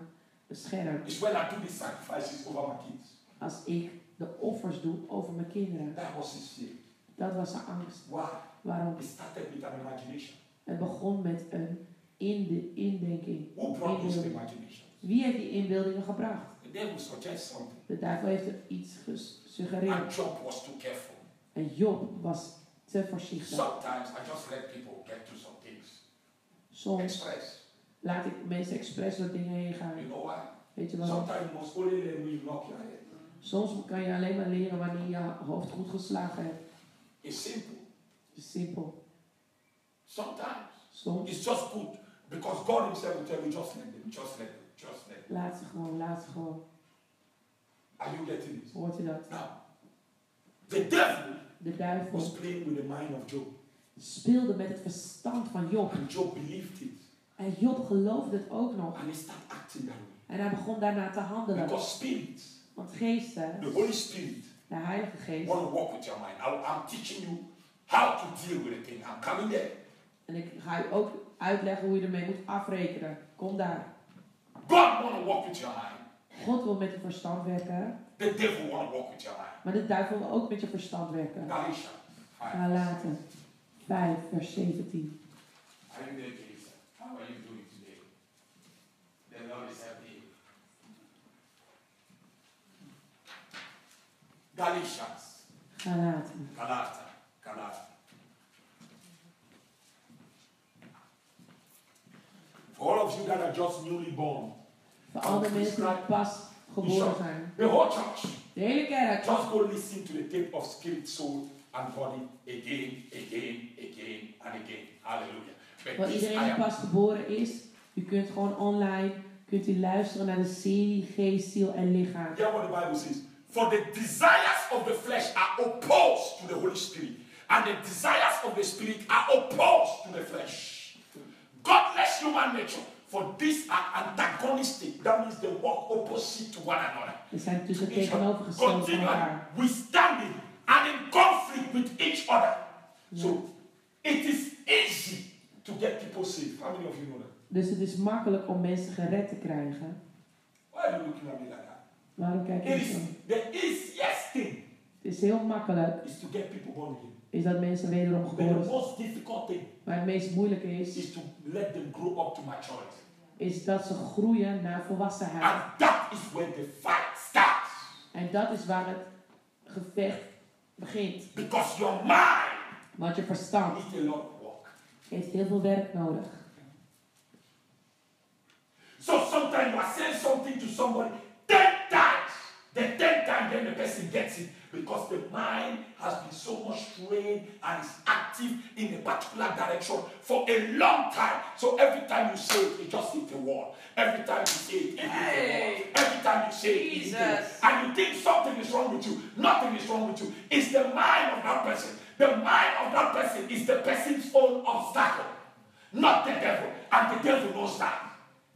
beschermt, is when I do these sacrifices over my kids. als ik de offers doe over mijn kinderen. That was his fear. Dat was zijn angst. Why? Waarom? It started with an imagination. Het begon met een inde indenking. Who brought those imaginations? Wie heeft die inbeeldingen gebracht? The devil suggests something. De duivel heeft er iets gesuggereerd. And Job was too careful. En Job was te voorzichtig. Sometimes I just let people get to some things. Soms Express. laat ik mensen expres door dingen heen gaan. You know why? Weet je waarom? Sometimes you must only learn when you knock your head. Soms kan je alleen maar leren wanneer je hoofd goed geslagen hebt. It's simple. Het is simpel. Sometimes Soms it's just good because God Himself will tell you just let them, just let them, just let them. laat ze gewoon, laat ze gewoon. Are you getting it? Hoort je dat? Now, the devil De duivel was playing with the mind of Job, speelde met het verstand van Job. and Job believed it, En Job geloofde het ook nog. and he started acting that way En hij begon daarna te handelen. because spirits, Want geesten, the Holy Spirit, de Heilige Geest. want walk with your mind. I, I'm teaching you how to deal with a thing. I'm coming there. En ik ga je ook uitleggen hoe je ermee moet afrekenen. Kom daar. God want to walk with your mind. God wil met je verstand werken. The devil want to walk with your mind. Maar de duivel wil ook met je verstand werken. Galatia. five. Galaten 5 vers 17. Are you there, Teresa? How are you doing today? The Lord is helping you. Galatians. Galaten. Galata. Galata. For all of you that are just newly born, Voor alle mensen die pas geboren zijn. the whole church, De hele kerk. just go listen to the tape of spirit, soul, and body again, again, again, and again. Hallelujah. Voor iedereen die pas geboren is. U kunt gewoon online. Kunt u luisteren naar de serie Geest, Ziel en Lichaam. hear what the Bible says. For the desires of the flesh are opposed to the Holy Spirit, and the desires of the Spirit are opposed to the flesh. Godless human nature, for these are antagonistic. That means they work opposite to one another. We zijn tussen Each other. tegenovergesteld van Continually elkaar. withstanding and in conflict with each other. So it is easy to get people saved. How many of you know that? Dus het is makkelijk om mensen gered te krijgen. Why are you looking at me like that? Waarom kijk je is zo? the easiest thing Het is heel makkelijk. is to get people born again. Is dat mensen wederom geboren zijn. Maar het meest moeilijke is, is to let them grow up to maturity. is dat ze groeien naar volwassenheid. And that is when the fight starts. En dat is waar het gevecht begint. Because your mind Want je verstand needs a lot of work. heeft heel veel werk nodig. So sometimes you are saying something to somebody ten times. The ten time then the person gets it. Because the mind has been so much trained and is active in a particular direction for a long time. So every time you say it, it just hit the wall. Every time you say it, it hits the wall. Every time you say it, it hits the wall. And you think something is wrong with you. Nothing is wrong with you. It's the mind of that person. The mind of that person is the person's own obstacle, not the devil. And the devil knows that.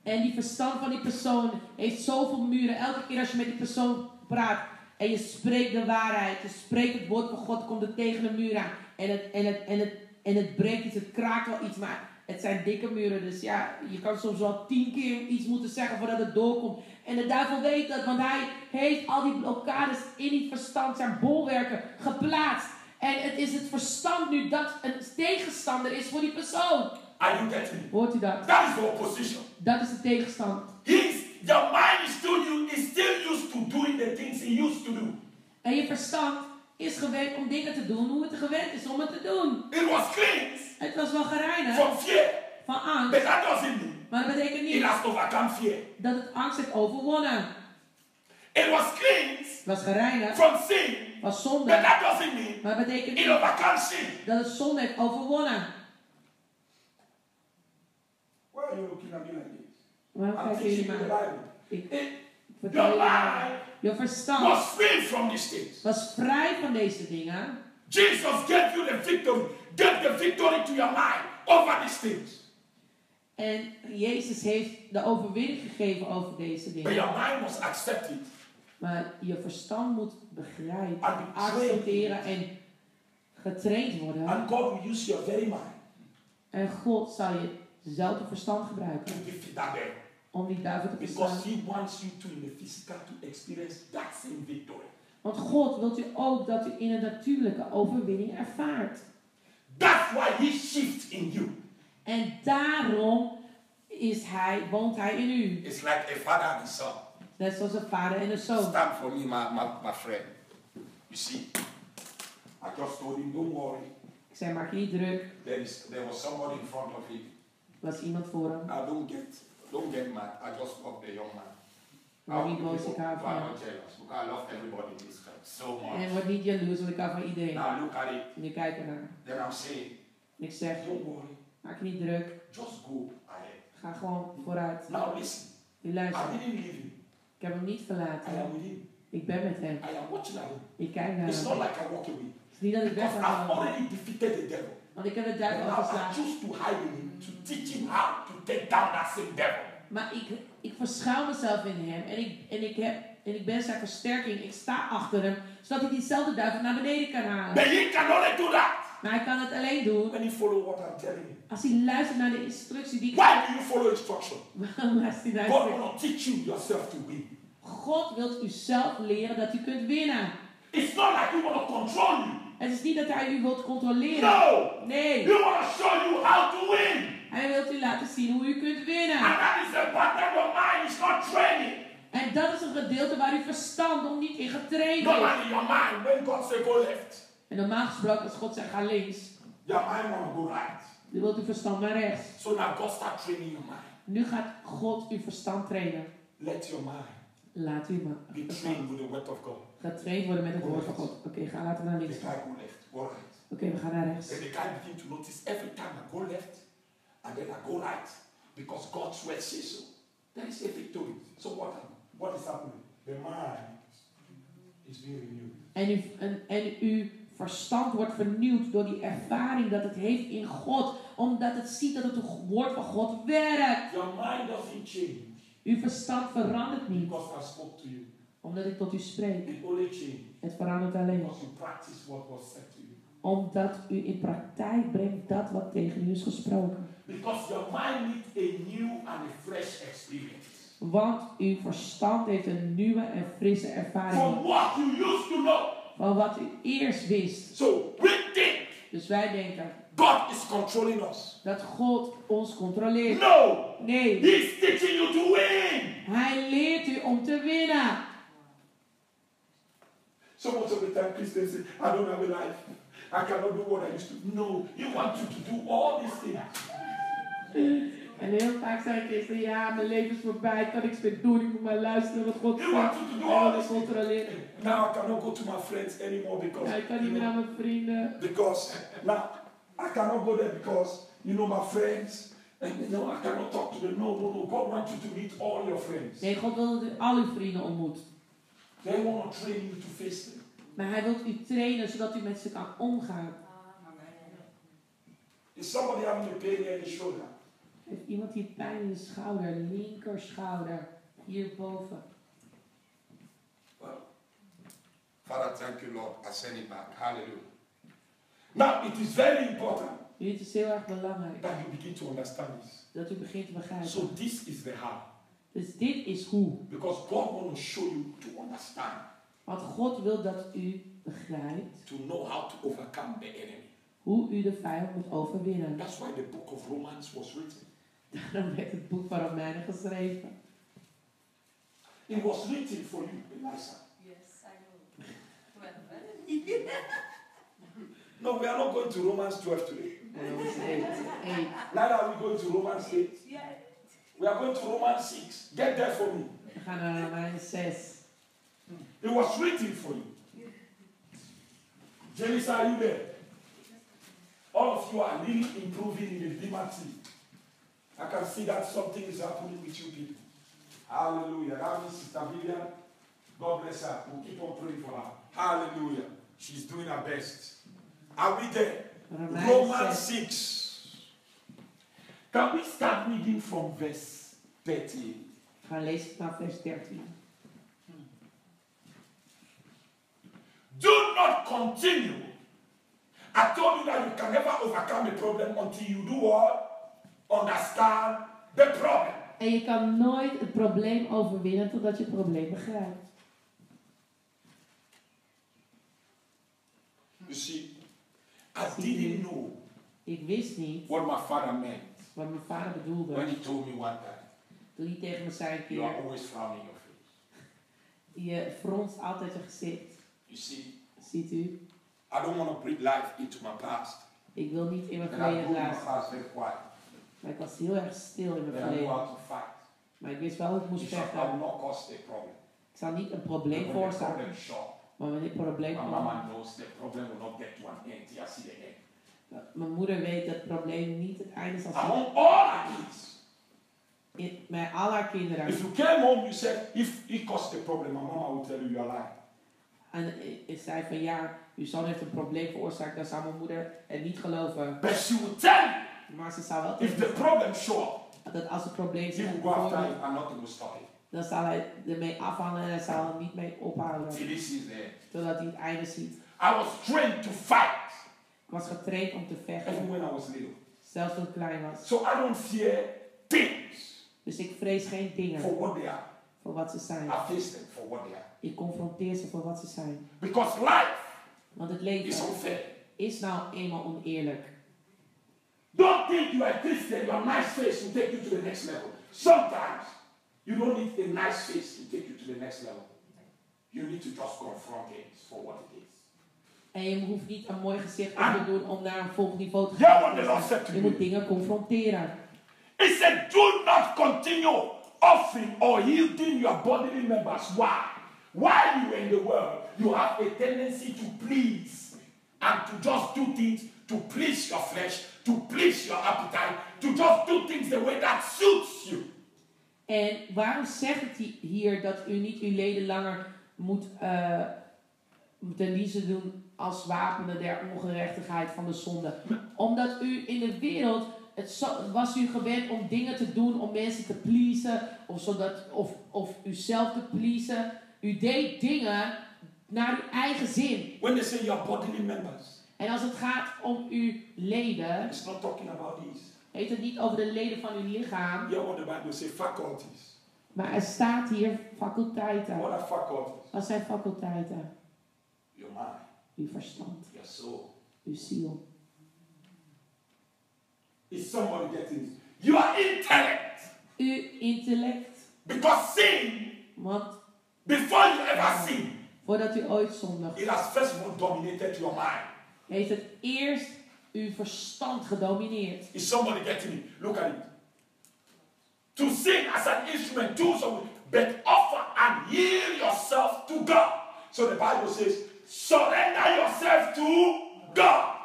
En die verstand van die persoon heeft zoveel muren. Elke keer als je met die persoon praat en je spreekt de waarheid, je spreekt het woord van God, komt het tegen een muur aan. En het, en het, en het, en het breekt iets, het kraakt wel iets, maar het zijn dikke muren. Dus ja, je kan soms wel tien keer iets moeten zeggen voordat het doorkomt. En de duivel weet dat, want hij heeft al die blokkades in die verstand, zijn bolwerken, geplaatst. En het is het verstand nu dat een tegenstander is voor die persoon. Are you getting it? Hoort u dat? That is the opposition. Dat is de tegenstand. He's, your mind is still, you, is still used to doing the things he used to do. En je verstand is gewend om dingen te doen hoe het gewend is om het te doen. It was cleansed Het was wel gereinigd from fear. van But angst. that doesn't mean Maar dat betekent it niet has overcome fear. dat het angst heeft overwonnen. It was cleansed Het was gereinigd from sin. was But zonde. that doesn't mean Maar dat betekent it niet overcome sin. dat het zonde heeft overwonnen. Why are you looking at me like this? Waarom kijken jullie? Bible. Ik vertel mind Je verstand was free from these things. was vrij van deze dingen. Jesus gave you the victory. Gave the victory to your mind over these things. En Jezus heeft de overwinning gegeven over deze But dingen. your mind must accept it. Maar je verstand moet begrijpen, And accepteren en getraind worden. And God will use your very mind En God zal je dezelfde verstand gebruiken om die duivel te Because bestaan. he wants you to, in the physical, to experience that same victory. Want God wilt u ook dat u in een natuurlijke overwinning ervaart. That's why he shifts in you. En daarom is hij, woont hij in u. It's like a father and a son. Net zoals een vader en een zoon. Stand for me, my, my, my friend. You see, I just told him, don't worry. Ik zei, maak je niet druk. there, is, there was somebody in front of him. Was iemand voor hem. Now don't get don't get mad. I just love the young man. Maar niet boos, who van I love everybody in this church so En much. word niet jaloers, want ik hou van iedereen. Now look at it. Nu kijk ernaar. Then I'm saying, En ik zeg, don't worry, maak je niet druk. just go ahead. Ga gewoon vooruit. Now listen, Nu I luister. didn't leave him. Ik heb hem niet I verlaten. am with him. Ik ben met hem. I am watching at him. Ik kijk naar It's hem. not like I walk away. Het is niet dat ik weg ga I've already defeated the devil. Want ik heb de duivel now I afgeslagen. choose to hide in him to teach him how to take down that same devil. Maar ik, ik verschuil mezelf in hem. En ik, en, ik heb, en ik ben zijn versterking. Ik sta achter hem. Zodat hij diezelfde duivel naar beneden kan halen. But he can only do that Maar hij kan het alleen doen. when he follow what I'm telling him. Als hij luistert naar de instructie die ik... Why do you follow instruction? Waarom luistert hij naar God will teach you yourself to win. God wilt u zelf leren dat u kunt winnen. It's not like he want to control you. Het is niet dat hij u wilt controleren. No. Nee. He want to show you how to win. Hij wilt u laten zien hoe u kunt winnen. And that is the part that your mind is not training. En dat is een gedeelte waar uw verstand nog niet in getraind is. Normally your mind, when God say go left, En normaal gesproken als God zegt ga links. your mind want to go right. Dan wilt uw verstand naar rechts. So now God start training your mind. Nu gaat God uw verstand trainen. Let your mind Laat u maar be trained with the word of God. Getraind worden met het woord van God. Oké, ga laten we naar links. Oké, we gaan naar rechts. Then the guy begin to notice every time I go left and then I go right because God's word says so. There is a victory. So what, what is happening? The mind is being renewed. En, u, en, en uw verstand wordt vernieuwd door die ervaring dat het heeft in God. Omdat het ziet dat het woord van God werkt. Your mind doesn't change Uw verstand verandert niet. because I spoke to you. Omdat ik tot u spreek. Het verandert alleen. Omdat u in praktijk brengt dat wat tegen u is gesproken. Because your mind needs a new and a fresh experience. Want uw verstand heeft een nieuwe en frisse From ervaring. what you used to know. Van wat u eerst wist. So we think Dus wij denken God is controlling us. dat God ons controleert. No! Nee, He's teaching you to win. hij leert u om te winnen. So much of the time Christians say, I don't have a life. I cannot do what I used to. No, he wants you to do all these things. En heel vaak zeggen christenen, ja, mijn leven is voorbij, ik kan niks meer doen, ik moet maar luisteren wat God zegt. controleren. Now I cannot go to my friends anymore because Ja, ik kan niet meer naar mijn vrienden. because now I cannot go there because you know my friends and you know I cannot talk to them. No, no, no. God wants you to meet all your friends. Nee, God wil dat u al uw vrienden ontmoet. They want to train you to face them. Maar hij wil u trainen zodat u met ze kan omgaan. Is somebody having a pain in the shoulder? Heeft iemand hier pijn in de schouder, linker schouder, hierboven? Father, thank you, Lord. I send it back. Hallelujah. Now it is very important Nu, het is heel erg belangrijk that you begin to understand this. dat u begint te begrijpen. So this is the how. Dus dit is hoe. Because God wants to show you to understand, Want God wil dat u begrijpt to know how to overcome the enemy. hoe u de vijand moet overwinnen. That's why the book of Romans was written. Daarom werd het boek van Romeinen geschreven. It was written for you, Eliza. Yes, I know. Well, *laughs* No, we are not going to Romans 12 today. Romans 8. 8. Neither are we going to Romans 8. yeah. We are going to Romans 6. Get there for me. We gaan naar Romeinen 6. It was written for you. Jelisa, are you there? All of you are really improving in the liberty. I can see that something is happening with you people. Hallelujah. That means Sister Vivian, God bless her. We'll keep on praying for her. Hallelujah. She's doing her best. Are we there? Romans 6. 6. Can we start reading from verse 13? We gaan lezen vanaf vers 13. Do not continue. I told you that you can never overcome a problem until you do what? Understand the problem. En je kan nooit het probleem overwinnen totdat je het probleem begrijpt. You see, I didn't know Ik wist niet what my father meant wat mijn vader when bedoelde. he told me one time, Toen hij tegen me zei een You are keer, always frowning your face. je fronst altijd je gezicht. You see, Ziet u? I don't want to bring life into my past. Ik wil niet in mijn verleden blazen. Maar ik was heel erg stil in mijn verleden. Maar ik wist wel hoe ik moest vechten. Ik zou niet een probleem when veroorzaken. show, Maar wanneer het probleem komt, mijn moeder weet dat het probleem niet het einde zal zijn. Among all our kids, In, met al haar kinderen. If you came home, you said, if he caused a problem, my mama will tell you lying. En ik zei van ja, uw zoon heeft een probleem veroorzaakt, dan zou mijn moeder het niet geloven. But she will tell you, Maar ze zou wel if the problem show up, dat als het probleem zich voordoet, it and nothing will stop it. dan zal hij ermee afhangen en hij zal er niet mee ophouden. till he sees the end. Totdat hij het einde ziet. I was trained to fight, was getraind om te even vechten, when I was little. zelfs toen ik klein was. So I don't fear things Dus ik vrees geen dingen for what they are. voor wat ze zijn. I face them for what they are. Ik confronteer ze voor wat ze zijn. Because life Want het is leven unfair. is nou eenmaal oneerlijk. Don't think you are a Christian, your nice face will take you to the next level. Sometimes you don't need a nice face to take you to the next level. You need to just confront it for what it is. En je hoeft niet een mooi gezicht op te doen om naar een volgend niveau te gaan. Je moet dingen confronteren. He said, Do not continue offering or yielding your bodily members. Why? While you are in the world, you have a tendency to please and to just do things to please your flesh, to please your appetite, to just do things the way that suits you. En waarom zegt het hi- hier dat u niet uw leden langer moet eh ten dienste doen als wapenen der ongerechtigheid van de zonde? Omdat u in de wereld, het zo- was u gewend om dingen te doen om mensen te pleasen, of, zodat, of, of uzelf te pleasen. U deed dingen naar uw eigen zin. When they say your bodily members, En als het gaat om uw leden, it's not talking about these. heeft het niet over de leden van uw lichaam, what the Bible says faculties. maar er staat hier faculteiten. What are faculties? Wat zijn faculteiten? Your mind, Uw verstand, your soul. uw ziel. Is somebody getting it? Your intellect. Uw intellect. Because sin, Want before you ever sin, voordat u ooit zondigt, it has first of all dominated your mind. heeft het eerst uw verstand gedomineerd. Is somebody getting it? Look at it. To sing as an instrument, tools of but offer and yield yourself to God. So the Bible says, surrender yourself to God.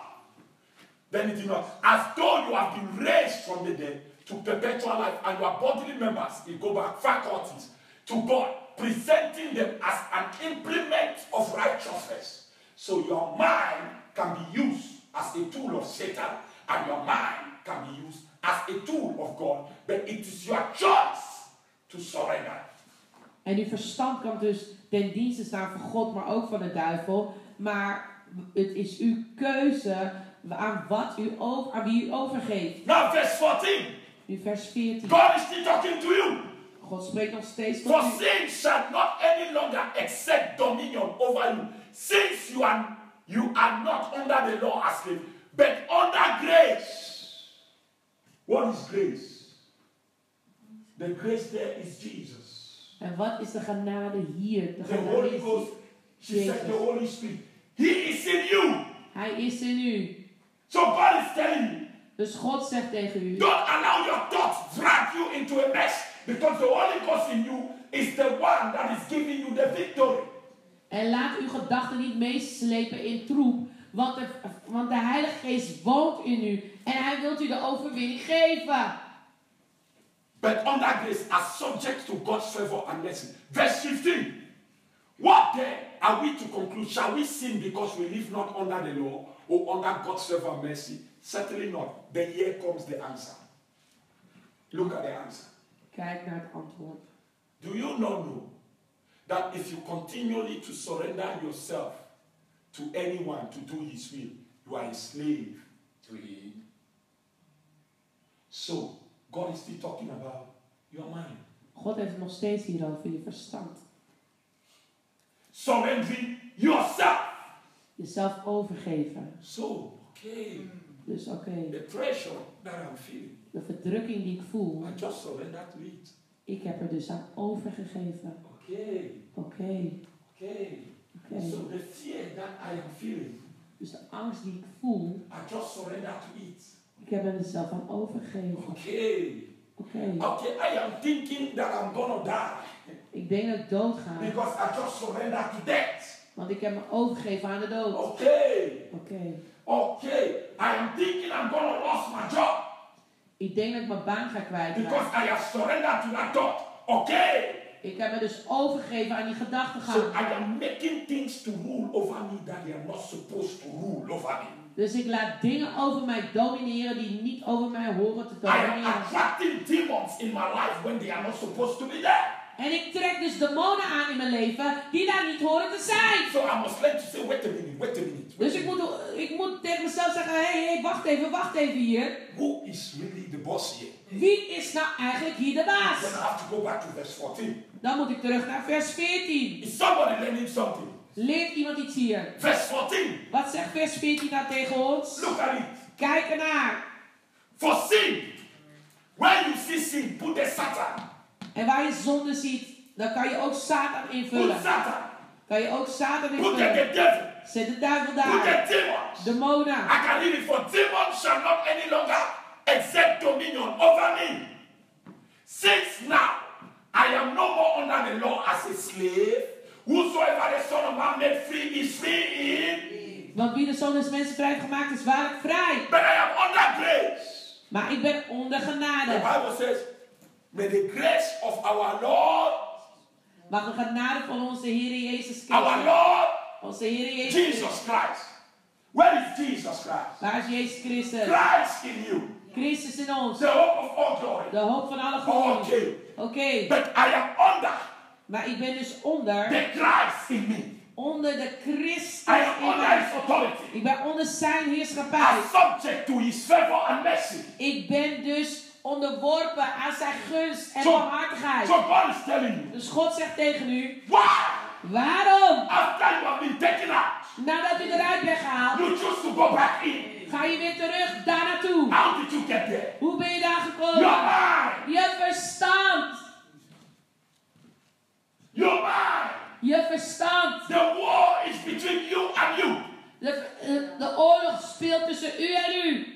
Then it is not as though you have been raised from the dead to perpetual life, and your bodily members, you go back faculties to God, presenting them as an implement of righteousness. So your mind can be used as a tool of Satan, and your mind can be used as a tool of God. But it is your choice to surrender. En uw verstand kan dus ten dienste staan van God, maar ook van de duivel. Maar het is uw keuze aan, wat u over, aan wie u overgeeft. Now, verse 14. Nu vers 14. God is still talking to you. God spreekt nog steeds tot For u. sin shall not any longer exert dominion over you, since you are you are not under the law as slaves, but under grace. What is grace? The grace there is Jesus. En wat is de genade hier? De The Holy Ghost, she said Jezus. the Holy Spirit. He is in you. Hij is in u. So God is telling you, Dus God zegt tegen u. don't allow your thoughts drag you into a mess, because the Holy Ghost in you is the one that is giving you the victory. En laat uw gedachten niet meeslepen in troep. Want de, want de Heilige Geest woont in u. En hij wilt u de overwinning geven. But under grace are subject to God's favor and mercy. Verse 15. What then are we to conclude? Shall we sin because we live not under the law or under God's favor and mercy? Certainly not. Then here comes the answer. Look at the answer. Kijk naar het antwoord. Do you not know that if you continually to surrender yourself to anyone to do his will, you are a slave to him? So, God is still talking about your mind. God heeft nog steeds hier over je verstand. surrendering yourself. Jezelf overgeven. So, okay, Dus oké, the pressure that I'm feeling, de verdrukking die ik voel, I just surrender to it. ik heb er dus aan overgegeven. Okay, Oké, okay. oké. So the fear that I am feeling, Dus de angst die ik voel, I just surrender to it. Ik heb er mezelf aan overgegeven. Okay. Oké. Okay, I am thinking that I'm gonna die Ik denk dat ik dood ga. because I just surrendered to death. Want ik heb me overgegeven aan de dood. Okay. Oké. Okay. I am thinking I'm gonna lose my job Ik denk dat ik mijn baan ga kwijtraken. because I have surrendered to that thought. Okay. Ik heb me dus overgegeven aan die gedachtegang. So I am making things to rule over me that they are not supposed to rule over me. Dus ik laat dingen over mij domineren die niet over mij horen te I am domineren. attracting demons in my life when they are not supposed to be there. En ik trek dus demonen aan in mijn leven die daar niet horen te zijn. So I must learn to say, wait a minute, wait a minute. wait Dus ik moet, ik moet tegen mezelf zeggen, hé, hey, hey, wacht even, wacht even hier. Who is really the boss here? Wie is nou eigenlijk hier de Then I baas? have to go back to verse 14. Dan moet ik terug naar vers 14. Is somebody learning something? Leert iemand iets hier? Verse 14. Wat zegt vers 14 nou tegen ons? Look at it. Kijk ernaar. For sin, when you see sin, put the Satan. En waar je zonde ziet, dan kan je ook Satan Put invullen. Satan. Kan je ook Satan Put the, invullen. devil. Zet de duivel Put daar. the demons. Demonen. I can read it for demons shall not any longer exert dominion over me. Since now I am no more under the law as a slave. Whosoever the Son of Man made free is free in. Want wie de zoon des mensen vrij gemaakt is, waarlijk vrij. But I am under grace. Maar ik ben onder The genade. Bible says, May the grace of our Lord, Mag de genade van onze Heer Jezus our Christus. Lord Onze Heer Jezus Jesus Christus. Christ. Where is Jesus Christ? Waar is Jezus Christus? Christ in you, Christus in ons. the hope of all glory. De hoop van alle glorie. Okay. Oké. But I am under Maar ik ben dus onder. the Christ in me. Onder de Christus I am in under his authority. Ik ben onder zijn heerschappij. Are subject to his favor and mercy. Ik ben dus onderworpen aan zijn gunst en Zo- barmhartigheid. So God is telling you, Dus God zegt tegen u, why? waarom? After you have been taken out, Nadat u eruit bent gehaald, you choose to go back in. ga je weer terug daar naartoe. How did you get there? Hoe ben je daar Your gekomen? mind. Je verstand. Your mind. Je verstand. The war is between you and you. De, eh, de oorlog speelt tussen u en u.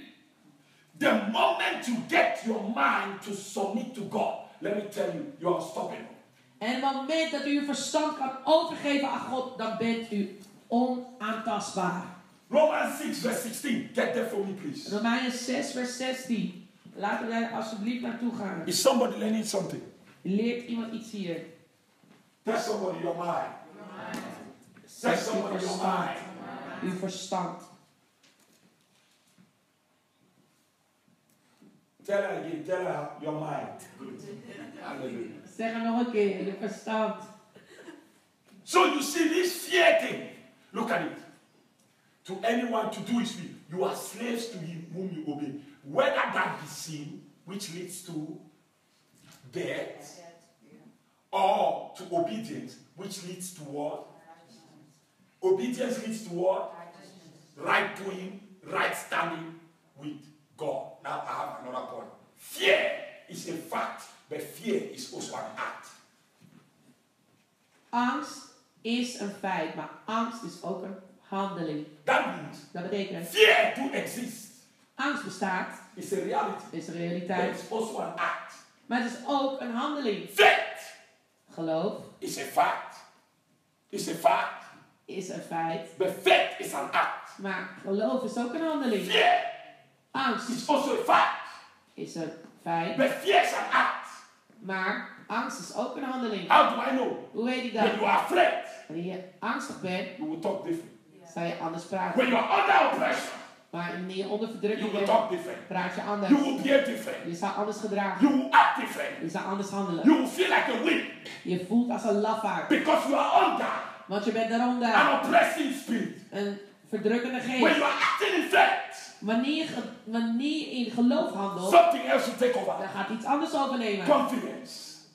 The moment you get your mind to submit to God, let me tell you, you are unstoppable. En het moment dat u uw verstand kan overgeven aan God, dan bent u onaantastbaar. Romans 6, verse 16. Get there for me, please. Romeinen 6, vers 16. Laten we daar alsjeblieft naartoe gaan. Is somebody learning something? Leert iemand iets hier? Tell somebody your mind. Tell Zegt uw somebody your verstand. mind. Uw verstand. Tell her again. Tell her your mind. Good. Hallelujah. Zeg het nog een keer, je verstand. So you see this fear thing. Look at it. To anyone to do his will, you are slaves to him whom you obey. Whether that be sin, which leads to death, or to obedience, which leads to what? Obedience leads to what? Right doing, right standing with God. Now I have another point. Fear is a fact, but fear is also an act. Angst is een feit, maar angst is ook een handeling. That means Dat betekent, fear do exist. angst bestaat, It's a reality. is But realiteit. it's also an act. Maar het is ook een handeling. Faith Geloof is a fact. It's a fact. is een feit, But faith is an act. maar geloof is ook een handeling. Fear Angst is also a fact. is een feit, But fear is an act. maar angst is ook een handeling. How do I know? Hoe weet ik When dat? you are afraid, Wanneer je angstig bent, you will talk different. zal je anders praten. When you are under oppression, Maar wanneer je onder verdrukking bent, praat je anders. You will behave different. Je zal anders gedragen. You will act different. Je zal anders handelen. You will feel like a weak Je voelt als een lafaard. because you are under Want je bent daaronder an oppressing spirit. een verdrukkende When geest. you are acting in faith, Wanneer wanneer je in geloof handelt, something else will take over. dan gaat iets anders overnemen. Confidence,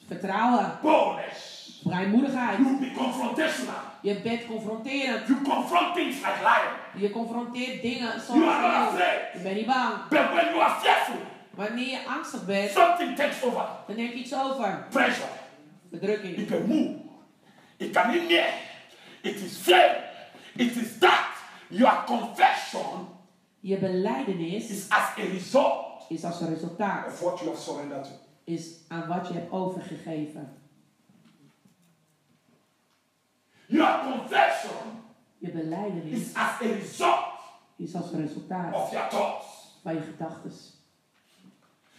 Vertrouwen, boldness. vrijmoedigheid. You be confrontational. Je bent confronterend. You confront things like lion. Je confronteert dingen You zoals are not leeuw. afraid. Je bent niet bang. But when you are fearful, Wanneer je angstig bent, something takes over. dan neemt iets over. Pressure. Verdrukking. It can move. It can be near. It is fear. It is that your confession Je beleidenis is as a result is als een resultaat, of what you have surrendered to. is aan wat je hebt overgegeven. Your confession Je beleidenis is as a result is als resultaat of your thoughts. van je gedachten.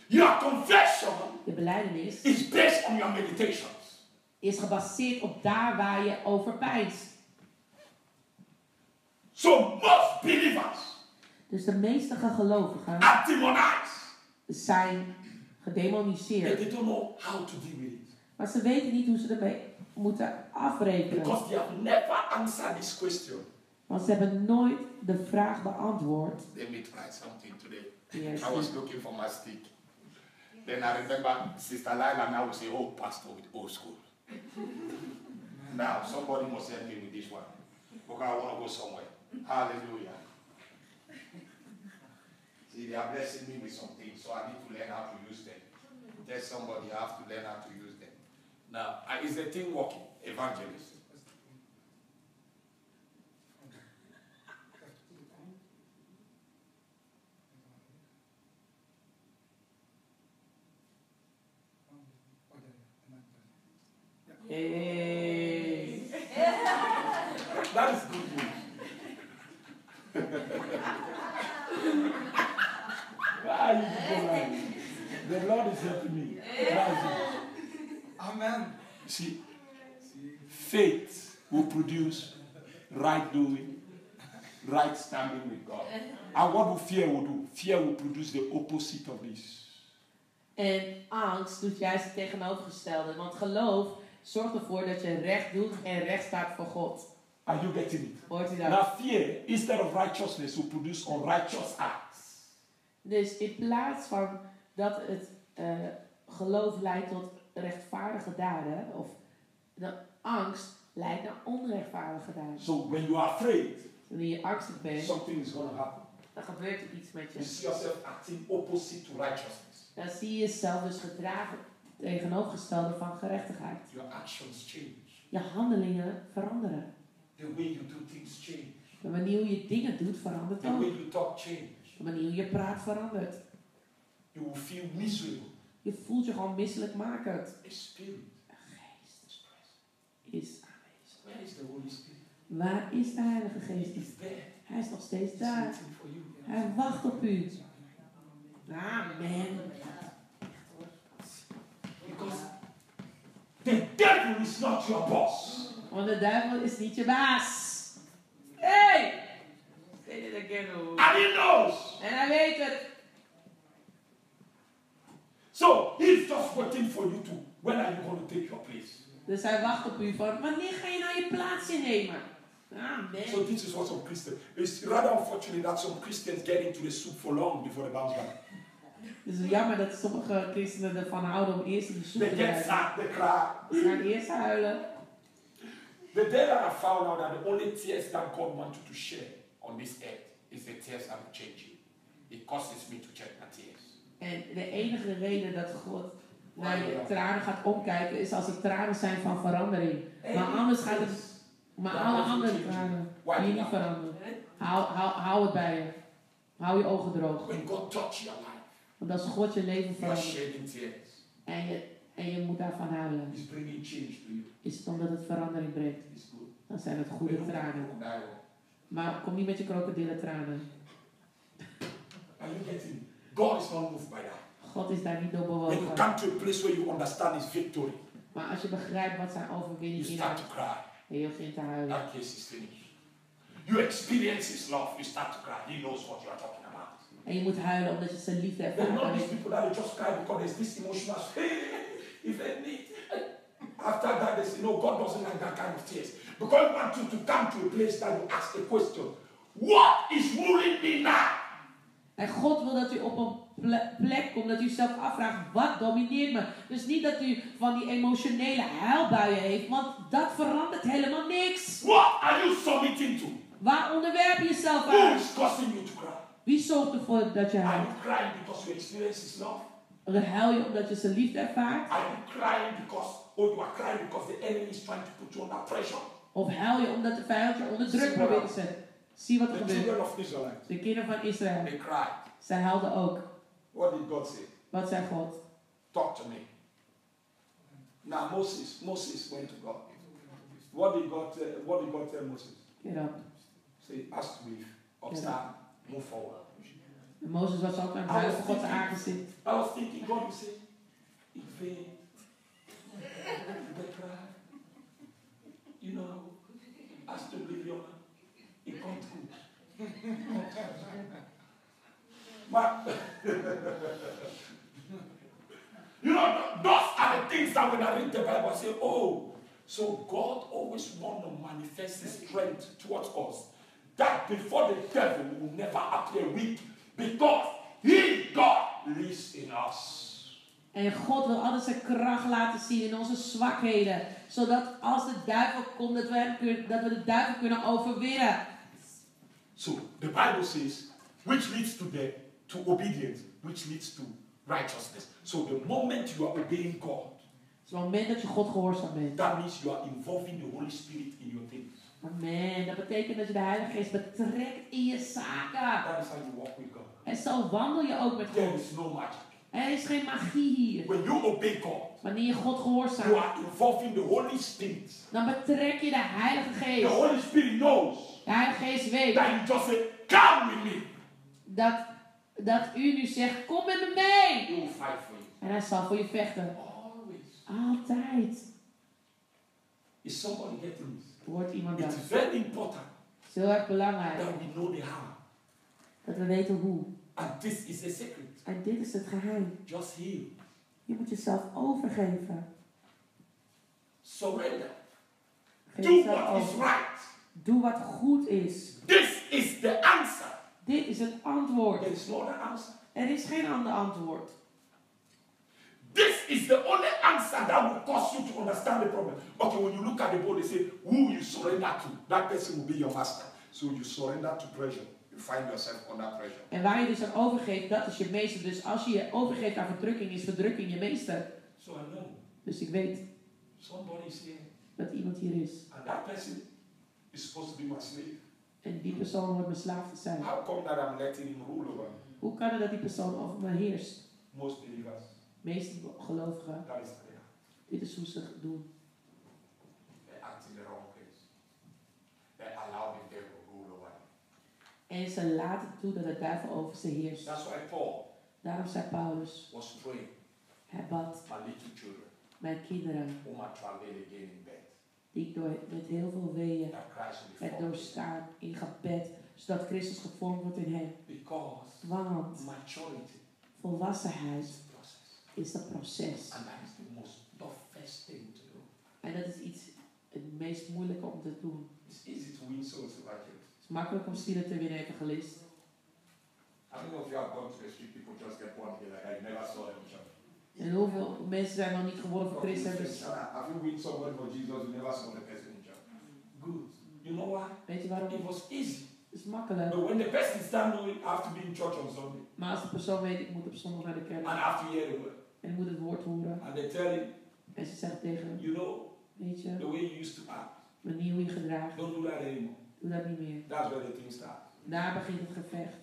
Your confession Je beleidenis is based on your meditations. is gebaseerd op daar waar je over pijnst. So most believers Dus de meeste gelovigen zijn gedemoniseerd. they don't know how to deal with it. Maar ze weten niet hoe ze ermee moeten afrekenen. Because they have never answered this question. Want ze hebben nooit de vraag beantwoord. Let me try something today. Yes. I was looking for my stick. Then I remember Sister Lila now will say, Oh, Pastor with old school. now, somebody must help me with this one. Because I want to go somewhere. Hallelujah. See, they are blessing me with some things, so I need to learn how to use them. Tell somebody I have to learn how to use. Now, uh, is the thing working? Evangelist. Hey. That is good news. *laughs* Why are you people like The Lord is helping me. That's it. Amen. See, faith will produce right doing, right standing with God. And what will fear will do? Fear will produce the opposite of this. En angst doet juist het tegenovergestelde. Want geloof zorgt ervoor dat je recht doet en recht staat voor God. Are you getting it? Hoort u dat? Now, fear, instead of righteousness, will produce unrighteous acts. Dus in plaats van dat het eh, geloof leidt tot rechtvaardige daden, of de angst leidt naar onrechtvaardige daden. So when you are afraid, Wanneer je angstig bent, something is going to happen. dan gebeurt er iets met You je. see yourself acting opposite to righteousness. Dan zie je jezelf dus gedragen tegenovergestelde van gerechtigheid. Your actions change. Je handelingen veranderen. The way you do things change. De manier hoe je dingen doet verandert The way ook. you talk change. De manier hoe je praat verandert. You will feel miserable. Je voelt je gewoon misselijkmakend. A spirit Geest is aanwezig. Where is the Holy Spirit? Waar is de Heilige He Geest? Hij is nog steeds daar. Hij wacht op u. Amen. Because the devil is not your boss. Want de duivel is niet je baas. Hey! Say it again. And he knows. En hij weet het. So he's just waiting for you to, when are you going to take your place? Dus hij wacht op u van, wanneer ga je nou je plaats innemen? So Amen. this is what some Christians, it's rather unfortunate that some Christians get into the soup for long before they bounce back. Is jammer dat sommige christenen ervan houden om eerst in de soep te cry. Ze gaan eerst huilen. The day that I found out that the only tears that God wanted to share On this earth is the tears I'm changing. It causes me to check my tears. En de enige reden dat God naar je tranen gaat omkijken is als het tranen zijn van verandering. Maar anders gaat het, maar alle andere tranen die niet veranderen. Hou, hou, hou het bij je. Hou je ogen droog. Want als God je leven verandert en je, en je moet daarvan you. is het omdat het verandering brengt. Dan zijn het goede tranen. Maar kom niet met je krokodillen tranen. Are you getting it? God is not moved by that. God is daar niet door When you bewogen. come to a place where you understand His victory, Maar als je begrijpt wat zijn you overwinning start to inhoudt, cry. en je begint te huilen. That case is finished. You experience His love, you start to cry. He knows what you are talking about. En je moet huilen omdat je zijn liefde There are ervaart. not En these people that they just cry because there's this emotional *laughs* if they need. After that, they say, no, God doesn't like that kind of tears. Because He wants you to come to a place that you ask a question What is ruling me now? En God wil dat u op een ple- plek komt dat u zelf afvraagt, wat domineert me? Dus niet dat u van die emotionele huilbuien heeft, want dat verandert helemaal niks. What are you submitting to? Waar onderwerp je jezelf Who aan? is causing you to cry? Wie zorgt ervoor dat je Are huilt? you crying because you experience His love? Dan huil je omdat je zijn liefde ervaart? Are you crying because, oh, you are crying because the enemy is trying to put you under pressure? Of huil je omdat de vijand je onder druk probeert te zetten? Zie wat er gebeurt. children of Israelites. De kinderen van Israël. They cried. Zij huilden ook. What did God say? Wat zei God? Talk to me. Now Moses, Moses went to God. What did God, uh, what did God tell Moses? Get up. Say, as with upstand, move forward. En Mozes was ook aan het voor Gods aangezicht. I was thinking God would say, in vain, they cry. You know, as to believe your man, it comes good. *laughs* But you know, those are the things that when I read the Bible, I say, oh, so God always want to manifest His strength towards us. That before the devil will never appear weak, because He, God, lives in us. En God wil altijd zijn kracht laten zien in onze zwakheden. Zodat als de duivel komt, dat we, hem dat we de duivel kunnen overwinnen. So the Bible says, which leads to the to obedience, which leads to righteousness. So the moment you are obeying God, Dus op het moment dat je God gehoorzaam bent. that means you are involving the Holy Spirit in your things. Amen. Dat betekent dat je de Heilige Geest betrekt in je zaken. That is how you walk with God. En zo wandel je ook met There God. is no magic. Er is geen magie hier. When you obey God, Wanneer je God you gehoorzaamt, are involving the Holy Spirit. dan betrek je de Heilige The Geest. Holy Spirit knows De Heilige Geest weet that you just say, Come with me. dat, dat u nu zegt, kom met me mee. He will fight for you. En hij zal voor je vechten. Always. Altijd. Is somebody getting iemand It dat? is very important Het is heel erg belangrijk that we know the how. dat we weten hoe. And this is a secret. En dit is het geheim. Just heal. Je moet jezelf overgeven. Surrender. Geef Do what is right. Doe wat goed is. This is the answer. Dit is het antwoord. There is no other answer. Er is geen ander antwoord. This is the only answer that will cause you to understand the problem. Okay, when you look at the board, they say, who you surrender to, that person will be your master. So you surrender to pressure. You find yourself under pressure. En waar je dus aan overgeeft, dat is je meester. Dus als je je overgeeft aan verdrukking, is verdrukking je meester. So I know Dus ik weet somebody is here, dat iemand hier is. and that person is supposed to be my slave. En die persoon mijn slaaf te zijn. How come that I'm letting him rule over me? Hoe kan het dat die persoon over me heerst? Most believers, Meeste gelovigen, that is prayer. dit is hoe ze het doen. They act in the wrong place. They allow the devil rule over them. En ze laten toe dat de duivel over ze heerst. That's why Paul Daarom zei Paulus, was praying, hij bad My little children, mijn kinderen, whom I travail again die ik door, met heel veel weeën heb doorstaan in gebed, zodat Christus gevormd wordt in hen. because Want maturity volwassenheid is dat proces. And that is the most toughest thing to do. En dat is iets het meest moeilijke om te doen. It's easy to win souls. Het is makkelijk om zielen te winnen, evangelist. How many of you have gone to the street people just get like never saw them in En hoeveel mensen zijn nog niet geworden voor Christus? Dus Have you win somebody for Jesus? You never saw the person in church. Good. You know why? weet je waarom? It was easy. Het is makkelijk. But when the person stand knowing I have to be in church on Sunday Maar als de persoon weet, ik moet op zondag naar de and kerk. I have to hear the word, En ik moet het woord horen. and they tell him, En ze zegt tegen hem, you know, weet je, the way you used to act, de manier hoe je gedraagt, don't do that anymore. doe dat niet meer. That's where the thing starts. Daar begint het gevecht.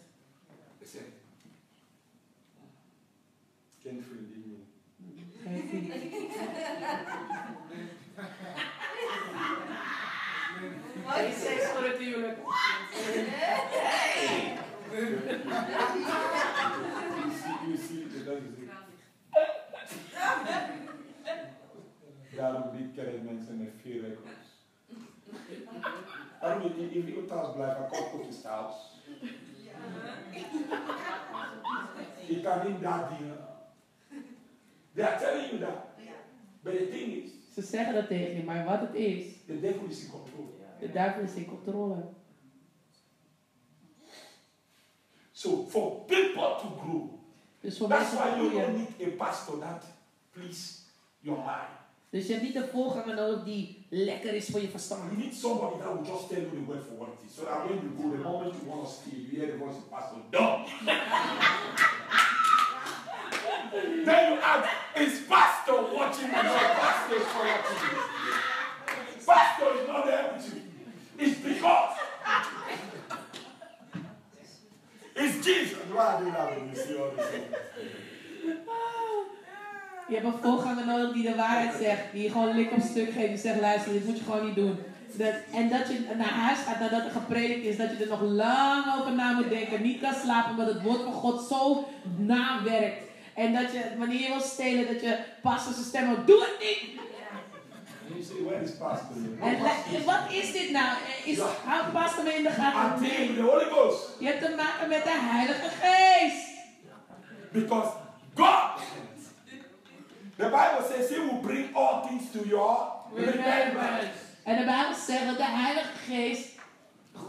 Can't free me. Geen vriend. Geen seks voor het huwelijk. You see, you see, the Lord is Daarom biedt kerk mensen met vier records. Daarom, in, in uw thuis blijven, koop op je thuis. Je kan niet dat dingen. They are telling you that. But the thing is, Ze zeggen dat tegen je, maar wat het is, the devil is in control. de duivel is in controle. So for people to grow, Dus voor that's why you don't need a pastor that please your mind. Dus je hebt niet een voorganger nodig die lekker is voor je You verstand. need somebody that will just tell you the word for what it is. So that when you go, the moment you want to steal, you hear the voice of pastor, done. *laughs* then you ask, is pastor watching me? No, pastor is not watching. Pastor is not there with you. It's because Jesus. Why are they laughing? You see all this stuff. Je hebt een voorganger nodig die de waarheid zegt. Die je gewoon lik op stuk geeft. Die zegt, luister, dit moet je gewoon niet doen. Dat, en dat je naar huis gaat nadat er gepredikt is. Dat je er nog lang over na moet denken. Niet kan slapen omdat het woord van God zo nawerkt. En dat je, wanneer je wil stelen, dat je pastor zijn stem hoort. Doe het niet! En wat is dit nou? Is, houdt pastor me in de gaten? Ghost. Je hebt te maken met de Heilige Geest. Because God, the Bible says He will bring all things to your remembrance. En de Bijbel zegt dat de Heilige Geest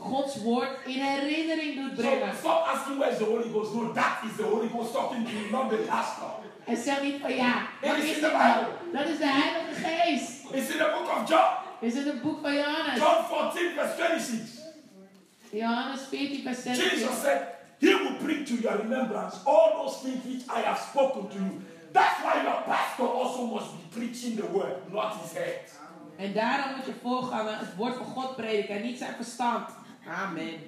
Gods woord in herinnering doet So brengen. stop asking where is the Holy Ghost. No, that is the Holy Ghost talking to you, not the pastor. En zeg niet van ja, wat It is is the nou? Bible. Dat is de Heilige Geest. It's in the book of John, Is in het boek van Johannes. John 14, verse 26. Johannes 14, vers 16. Jesus said, He will bring to your remembrance all those things which I have spoken to you. That's why your pastor also must be preaching the word, not his head. En daarom moet je voorganger het woord van God prediken en niet zijn verstand. Amen.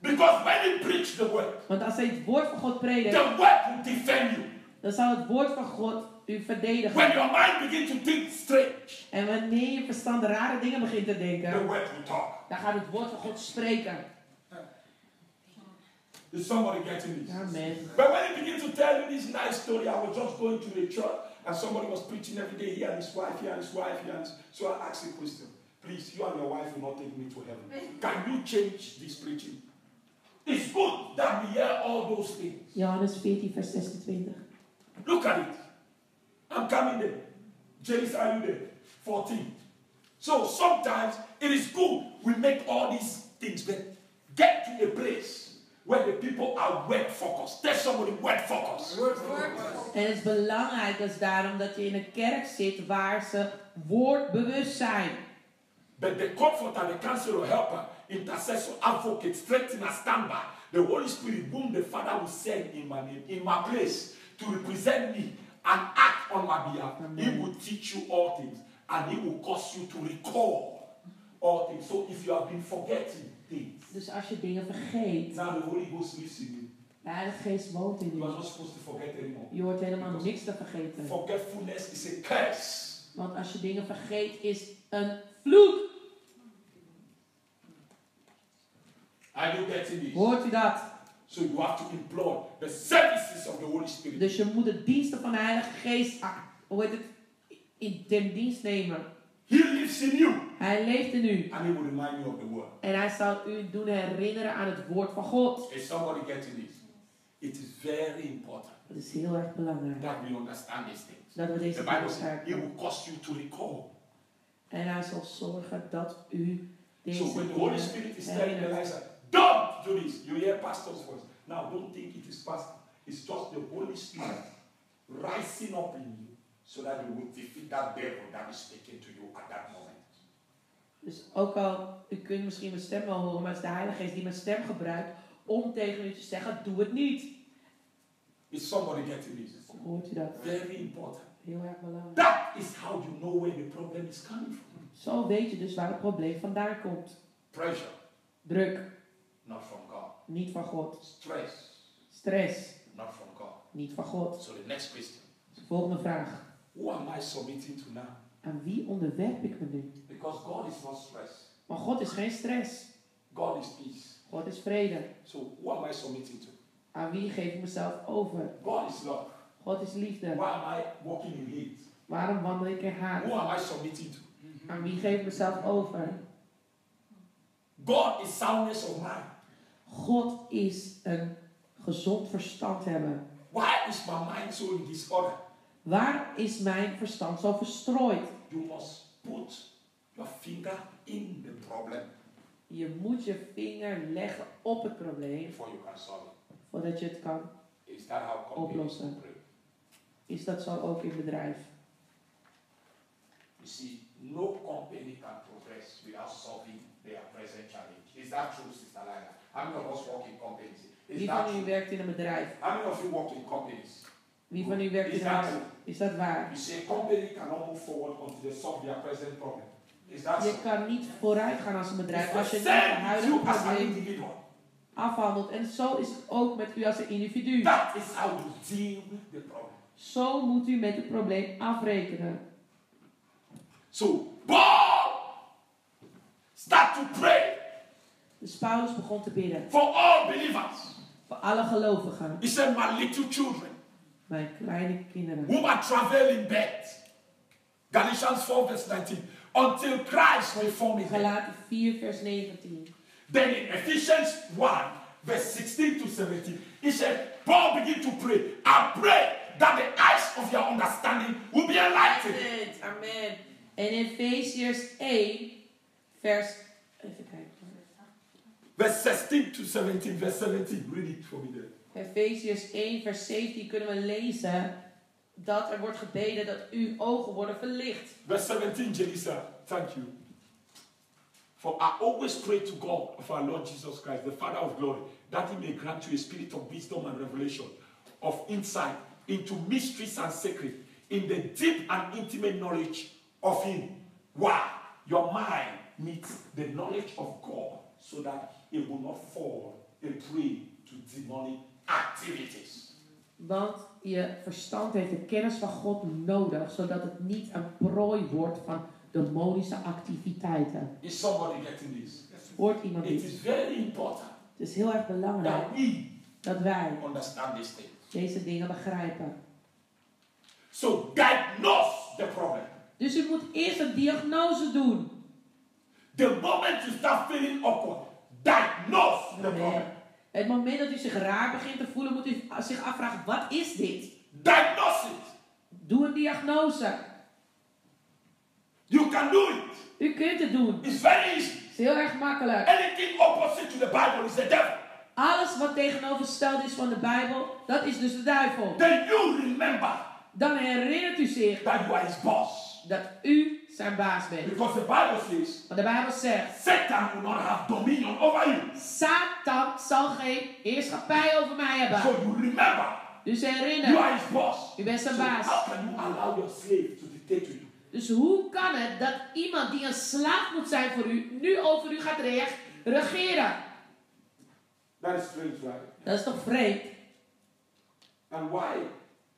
Because when he preached the word, Want als hij het woord van God predikt, the word will defend you. dan zal het woord van God u When verdedigen. your mind begins to think strange, En wanneer je verstand rare dingen begint te the denken, word will talk. dan gaat het woord van God spreken. Is somebody getting this? Amen. But when he began to tell you this nice story, I was just going to the church and somebody was preaching every day, he and his wife, he and his wife, he and his... So I asked a question. Please, you and your wife will not take me to heaven. Can you change this preaching? It's good that we hear all those things. Johannes 14, vers 26. Look at it. I'm coming there. James, are you there? 14. So sometimes it is good we make all these things, but get to a place where the people are word focused. Tell somebody word focused. En het is belangrijk dus daarom dat je in een kerk zit waar ze woordbewust zijn. But the comforter, the counselor, helper, intercessor, advocate, strengthener, standby, the Holy Spirit, whom the Father will send in my name, in my place, to represent me and act on my behalf. He will teach you all things and He will cause you to recall all things. So if you have been forgetting things, Dus als je dingen vergeet, now the Holy Ghost lives in you. de Heilige Geest woont in je. not supposed to forget anymore. Je hoort helemaal niks te vergeten. Forgetfulness is a curse. Want als je dingen vergeet, is een vloek. Are you getting this? Hoort u dat? So you have to employ the services of the Holy Spirit. Dus je moet de diensten van de Heilige Geest, ah, hoe heet het, in ten dienst nemen. He lives in you. Hij leeft in u. And he will remind you of the word. En hij zal u doen herinneren aan het woord van God. Is somebody getting this? It is very important Dat is heel erg belangrijk. that we understand these things. Dat we deze The Bible says begrijpen. will cause you to recall. En hij zal zorgen dat u deze So when the Holy Spirit is telling. Eliza, don't do this, you hear pastor's voice. Now don't think it is pastor. It's just the Holy Spirit rising up in you so that you will defeat that devil that is speaking to you at that moment. Dus ook al, u kunt misschien mijn stem wel horen, maar het is de Heilige Geest die mijn stem gebruikt om tegen u te zeggen, doe het niet. Is somebody getting this? Hoort u dat? Very important. Heel erg belangrijk. That is how you know where the problem is coming from. Zo weet je dus waar het probleem vandaan komt. Pressure, Druk, not from God. niet van God. Stress, Stress, not from God. niet van God. So the next question. Volgende vraag. Who am I submitting to now? Aan wie onderwerp ik me nu? Because God is not stress. Maar God is geen stress. God is peace. God is vrede. So who am I submitting to? Aan wie geef ik mezelf over? God is love. God is liefde. Why am I walking in hate? Waarom wandel ik in haat? Who am I submitting to? Aan wie geef ik mezelf over? God is soundness of mind. God is een gezond verstand hebben. Why is my mind so in disorder? Waar is mijn verstand zo verstrooid? You must put your finger in the problem Je moet je vinger leggen op het probleem before you can solve it. voordat je het kan. Is that how Oplossen. Is dat zo ook in bedrijf? You see, no company can progress without solving their present challenge. Is that true, Sister Lila? How many of us work in companies? Is Wie van u werkt in een bedrijf? How many of you work in companies? Wie van u werkt Is in een bedrijf? Is dat waar? You see, a company cannot move forward until they solve their present problem. Is that Je so? kan niet vooruit gaan als een bedrijf als je niet with huidige probleem afhandelt. En zo is het ook met u als een individu. That is how you deal with the problem. Zo moet u met het probleem afrekenen. So Paul start to pray Dus Paulus begon te bidden for all believers. voor alle gelovigen, He said, My little children, mijn kleine kinderen. whom I travel in bed. Galatians 4, verse 19. Until Christ will form them. Galaten 4, vers 19. Then in Ephesians 1, verse 16 to 17, he said, Paul began to pray. I pray that the eyes of your understanding will be enlightened. Amen. Amen. En in Efesiërs 1, vers. Even kijken. Verse 16 to 17, verse 17. Read it for me there. Efesiërs 1, vers 17 kunnen we lezen dat er wordt gebeden dat uw ogen worden verlicht. Verse 17, Jelisa, thank you. For I always pray to God of our Lord Jesus Christ, the Father of glory, that he may grant you a spirit of wisdom and revelation, of insight into mysteries and secret, in the deep and intimate knowledge of him. Why? Your mind needs the knowledge of God so that it will not fall a prey to demonic activities. Want je verstand heeft de kennis van God nodig, zodat het niet een prooi wordt van demonische activiteiten. Is somebody getting this? Hoort iemand It dit? is very important Het is heel erg belangrijk that we dat wij understand these things. Deze dingen begrijpen. So diagnose the problem. Dus u moet eerst een diagnose doen. The moment you start feeling awkward, diagnose the problem. Het moment dat u zich raar begint te voelen, moet u zich afvragen: wat is dit? Diagnose it. Doe een diagnose. You can do it. U kunt het doen. It's very easy. Het is heel erg makkelijk. Anything opposite to the Bible is the devil. Alles wat tegenovergesteld is van de Bijbel, dat is dus de duivel. Then you remember Dan herinnert u zich that you are his boss. dat u zijn baas bent. Because the Bible says Want de Bijbel zegt: Satan will not have dominion over you. Satan zal geen heerschappij over mij hebben. So you remember Dus you herinner, are his boss. u bent zijn So baas. how can you allow your slave to dictate to you? Dus hoe kan het dat iemand die een slaaf moet zijn voor u, nu over u gaat regeren? That is strange, right? Dat is toch vreemd? And why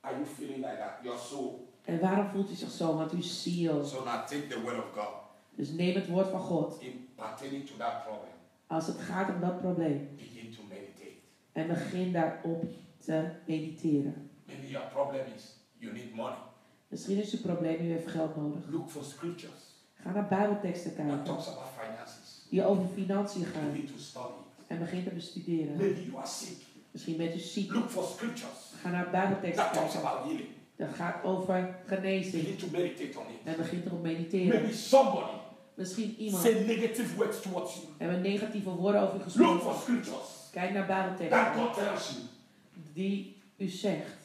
are you feeling like that? Your soul. En waarom voelt u zich zo? Want uw ziel. So now take the word of God Dus neem het woord van God. in pertaining to that problem. Als het gaat om dat probleem. Begin to meditate. En begin daarop te mediteren. Maybe your problem is you need money. Misschien is uw probleem, u heeft geld nodig. Look for scriptures Ga naar bijbelteksten That kijken. talks about finances. Die over financiën You gaan. need to study. En begin te bestuderen. Maybe you are sick. Misschien bent u ziek. Look for scriptures Ga naar bijbelteksten that talks about healing. Dat gaat over You genezing. need to meditate on it. En begin erop mediteren. Maybe somebody Misschien iemand. say negative words towards you. Hebben negatieve woorden over u Look gesproken. for scriptures Kijk naar that bijbelteksten. God tells you. Die u zegt.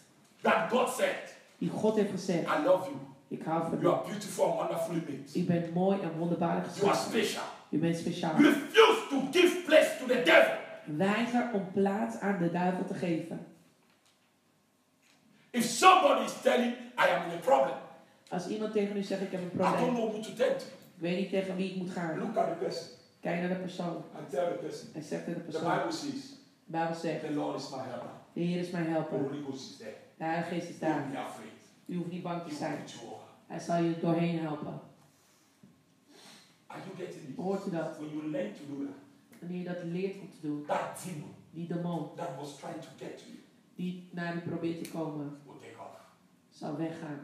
That God said, Die God heeft gezegd. I love you. Ik hou van You u. are beautiful and wonderfully made. U bent mooi en wonderbaarlijk You are special. U bent speciaal. Refuse to give place to the devil. Weiger om plaats aan de duivel te geven. If somebody is telling, I am in a problem, Als iemand tegen u zegt ik heb een I don't probleem. know who to tell to. Ik weet niet tegen wie ik moet gaan. Look at the person Kijk naar de persoon. and tell the person. En zeg tegen de The persoon. Bible says, De Bijbel zegt. the Lord is my helper. De Heer is mijn The helper. Holy Ghost is there. De Heilige Geest is Don't daar. be afraid. U hoeft niet bang te zijn. Hij zal je doorheen helpen. Are you getting it? Hoort u dat? When you learn to do that, Wanneer je dat leert om te doen. that demon Die demon that was trying to get you die naar u probeert te komen. will take off. Zal weggaan.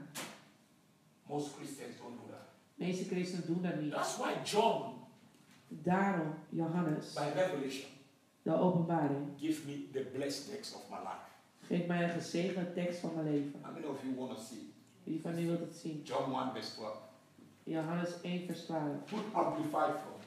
Most Christians don't do that. De meeste christenen doen dat niet. That's why John, Daarom, Johannes, by revelation, de openbaring, give me the blessed text of my life. geeft mij een gezegende tekst van mijn leven. How many of you want to see? Wie van u wilt het zien? John 1 verse 12. Johannes 1 vers 12. Put amplified from.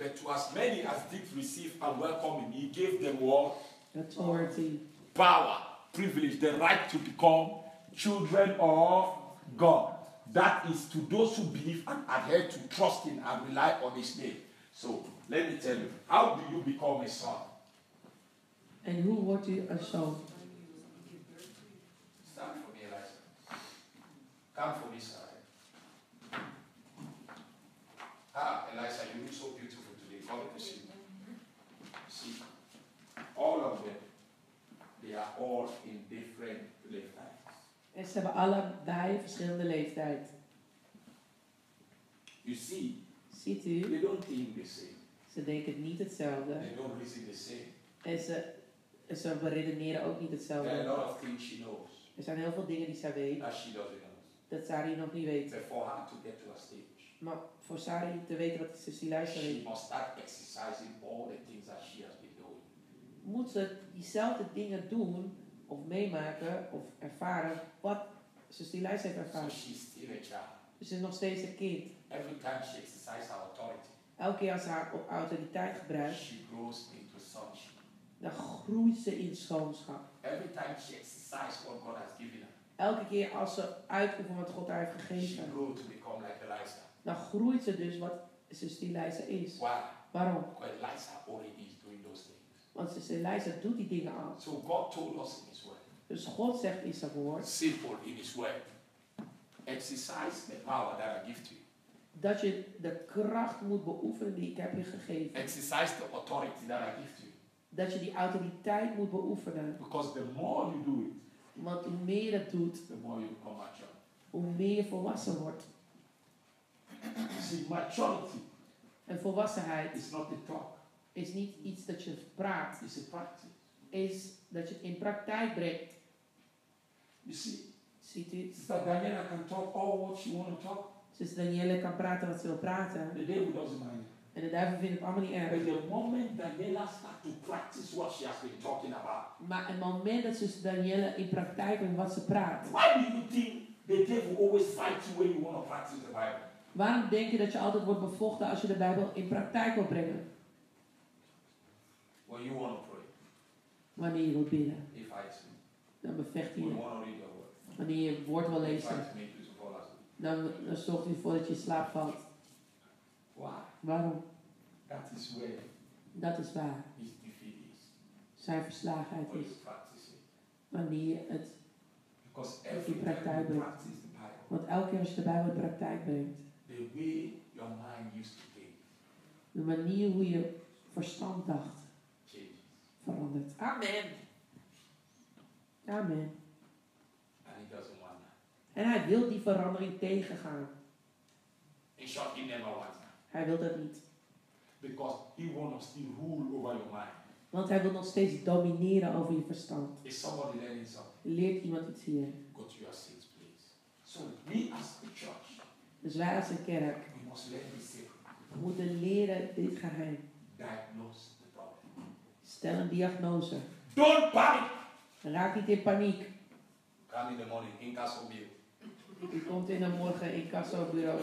But to as many as did receive and welcome him, he gave them what? Authority. Power, privilege, the right to become children of God. That is to those who believe and adhere to trust in and rely on his name. So let me tell you, how do you become a son? And who wordt u een zoon? Stand for me, Eliza. Come for me, sir. Ah, Eliza, you ze hebben allebei verschillende leeftijd. You see, Ziet u? they don't think the same. Ze denken niet hetzelfde. They don't reason the same. En ze, en ze redeneren ook niet There are a hetzelfde. lot of things she knows Er zijn heel veel dingen die zij weet, that she doesn't know. dat Sari nog niet weet. But for her to get to a stage, Maar voor Sari te weten wat ze she weet, must start exercising all the things that she has been doing. moet ze diezelfde dingen doen, of meemaken, of ervaren, wat ze Lijst heeft So ervaren. she's still a child. Dus ze is nog steeds een kind. Every time she exercises her authority, Elke keer als ze haar autoriteit gebruikt, she grows into sonship. dan groeit ze in schoonschap. Every time she exercises what God has given her, Elke keer als ze uitoefent wat God haar heeft she gegeven, grows to become like Eliza. dan groeit ze dus wat zus Elijah is. Why? Waarom? Because Eliza already is doing those things. Want zus Elijah doet die dingen al. So God told us in His Word, Dus God zegt in zijn woord simple in His Word, exercise the power that I give to you. dat je de kracht moet beoefenen die ik heb je gegeven. Exercise the authority that I give to you. Dat je die autoriteit moet beoefenen. Because the more you do it, Want hoe meer je dat doet, the more you become mature. hoe meer je volwassen wordt. See, maturity En volwassenheid is not a talk, is niet iets dat je praat, it's a practice. is dat je het in praktijk brengt. You see, Ziet u? Sister Daniela can talk all what she want to talk. Dus Danielle kan praten wat ze wil praten. The devil doesn't mind. En de duivel vindt het allemaal niet erg. But the moment Daniela start to practice what she has been talking about, Maar het moment dat zus Danielle in praktijk brengt wat ze praat. why do you think the devil always fights you when you want to practice the Bible? Waarom denk je dat je altijd wordt bevochten als je de Bijbel in praktijk wil brengen? When you want to pray, Wanneer je wilt bidden. he fights you. Dan bevecht hij je. Wanneer je het woord wil lezen. Dan, dan zorgt hij ervoor dat je in slaap valt. Why? Waarom? That is where Dat is waar. His defeat is. Zijn verslagenheid is. Wanneer je het. Because every In time praktijk brengt. Want elke keer als je de Bijbel in praktijk brengt. The way your mind used to think De manier hoe je verstand dacht. Verandert. Amen. Amen. And he doesn't want that. En hij wil die verandering tegengaan. In short, he never wants. Hij wil dat niet. because he wants to still rule over your mind. Want hij wil nog steeds domineren over je verstand. Is somebody learning something? Leert iemand iets hier? Go to your seats, please. So we as a church, Dus wij als een kerk We must learn this secret. moeten leren dit geheim. Diagnose. Stel een diagnose. don't panic. Raak niet in paniek. Come in the morning, in castle. U komt in de morgen in bureau.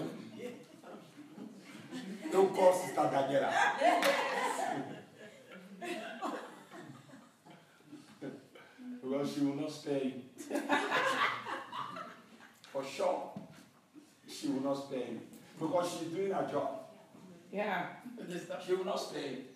Don't call Sister Daniela. well, she will not you. For sure, she will not you. Because she's doing her job. Ja, dat. She will not spare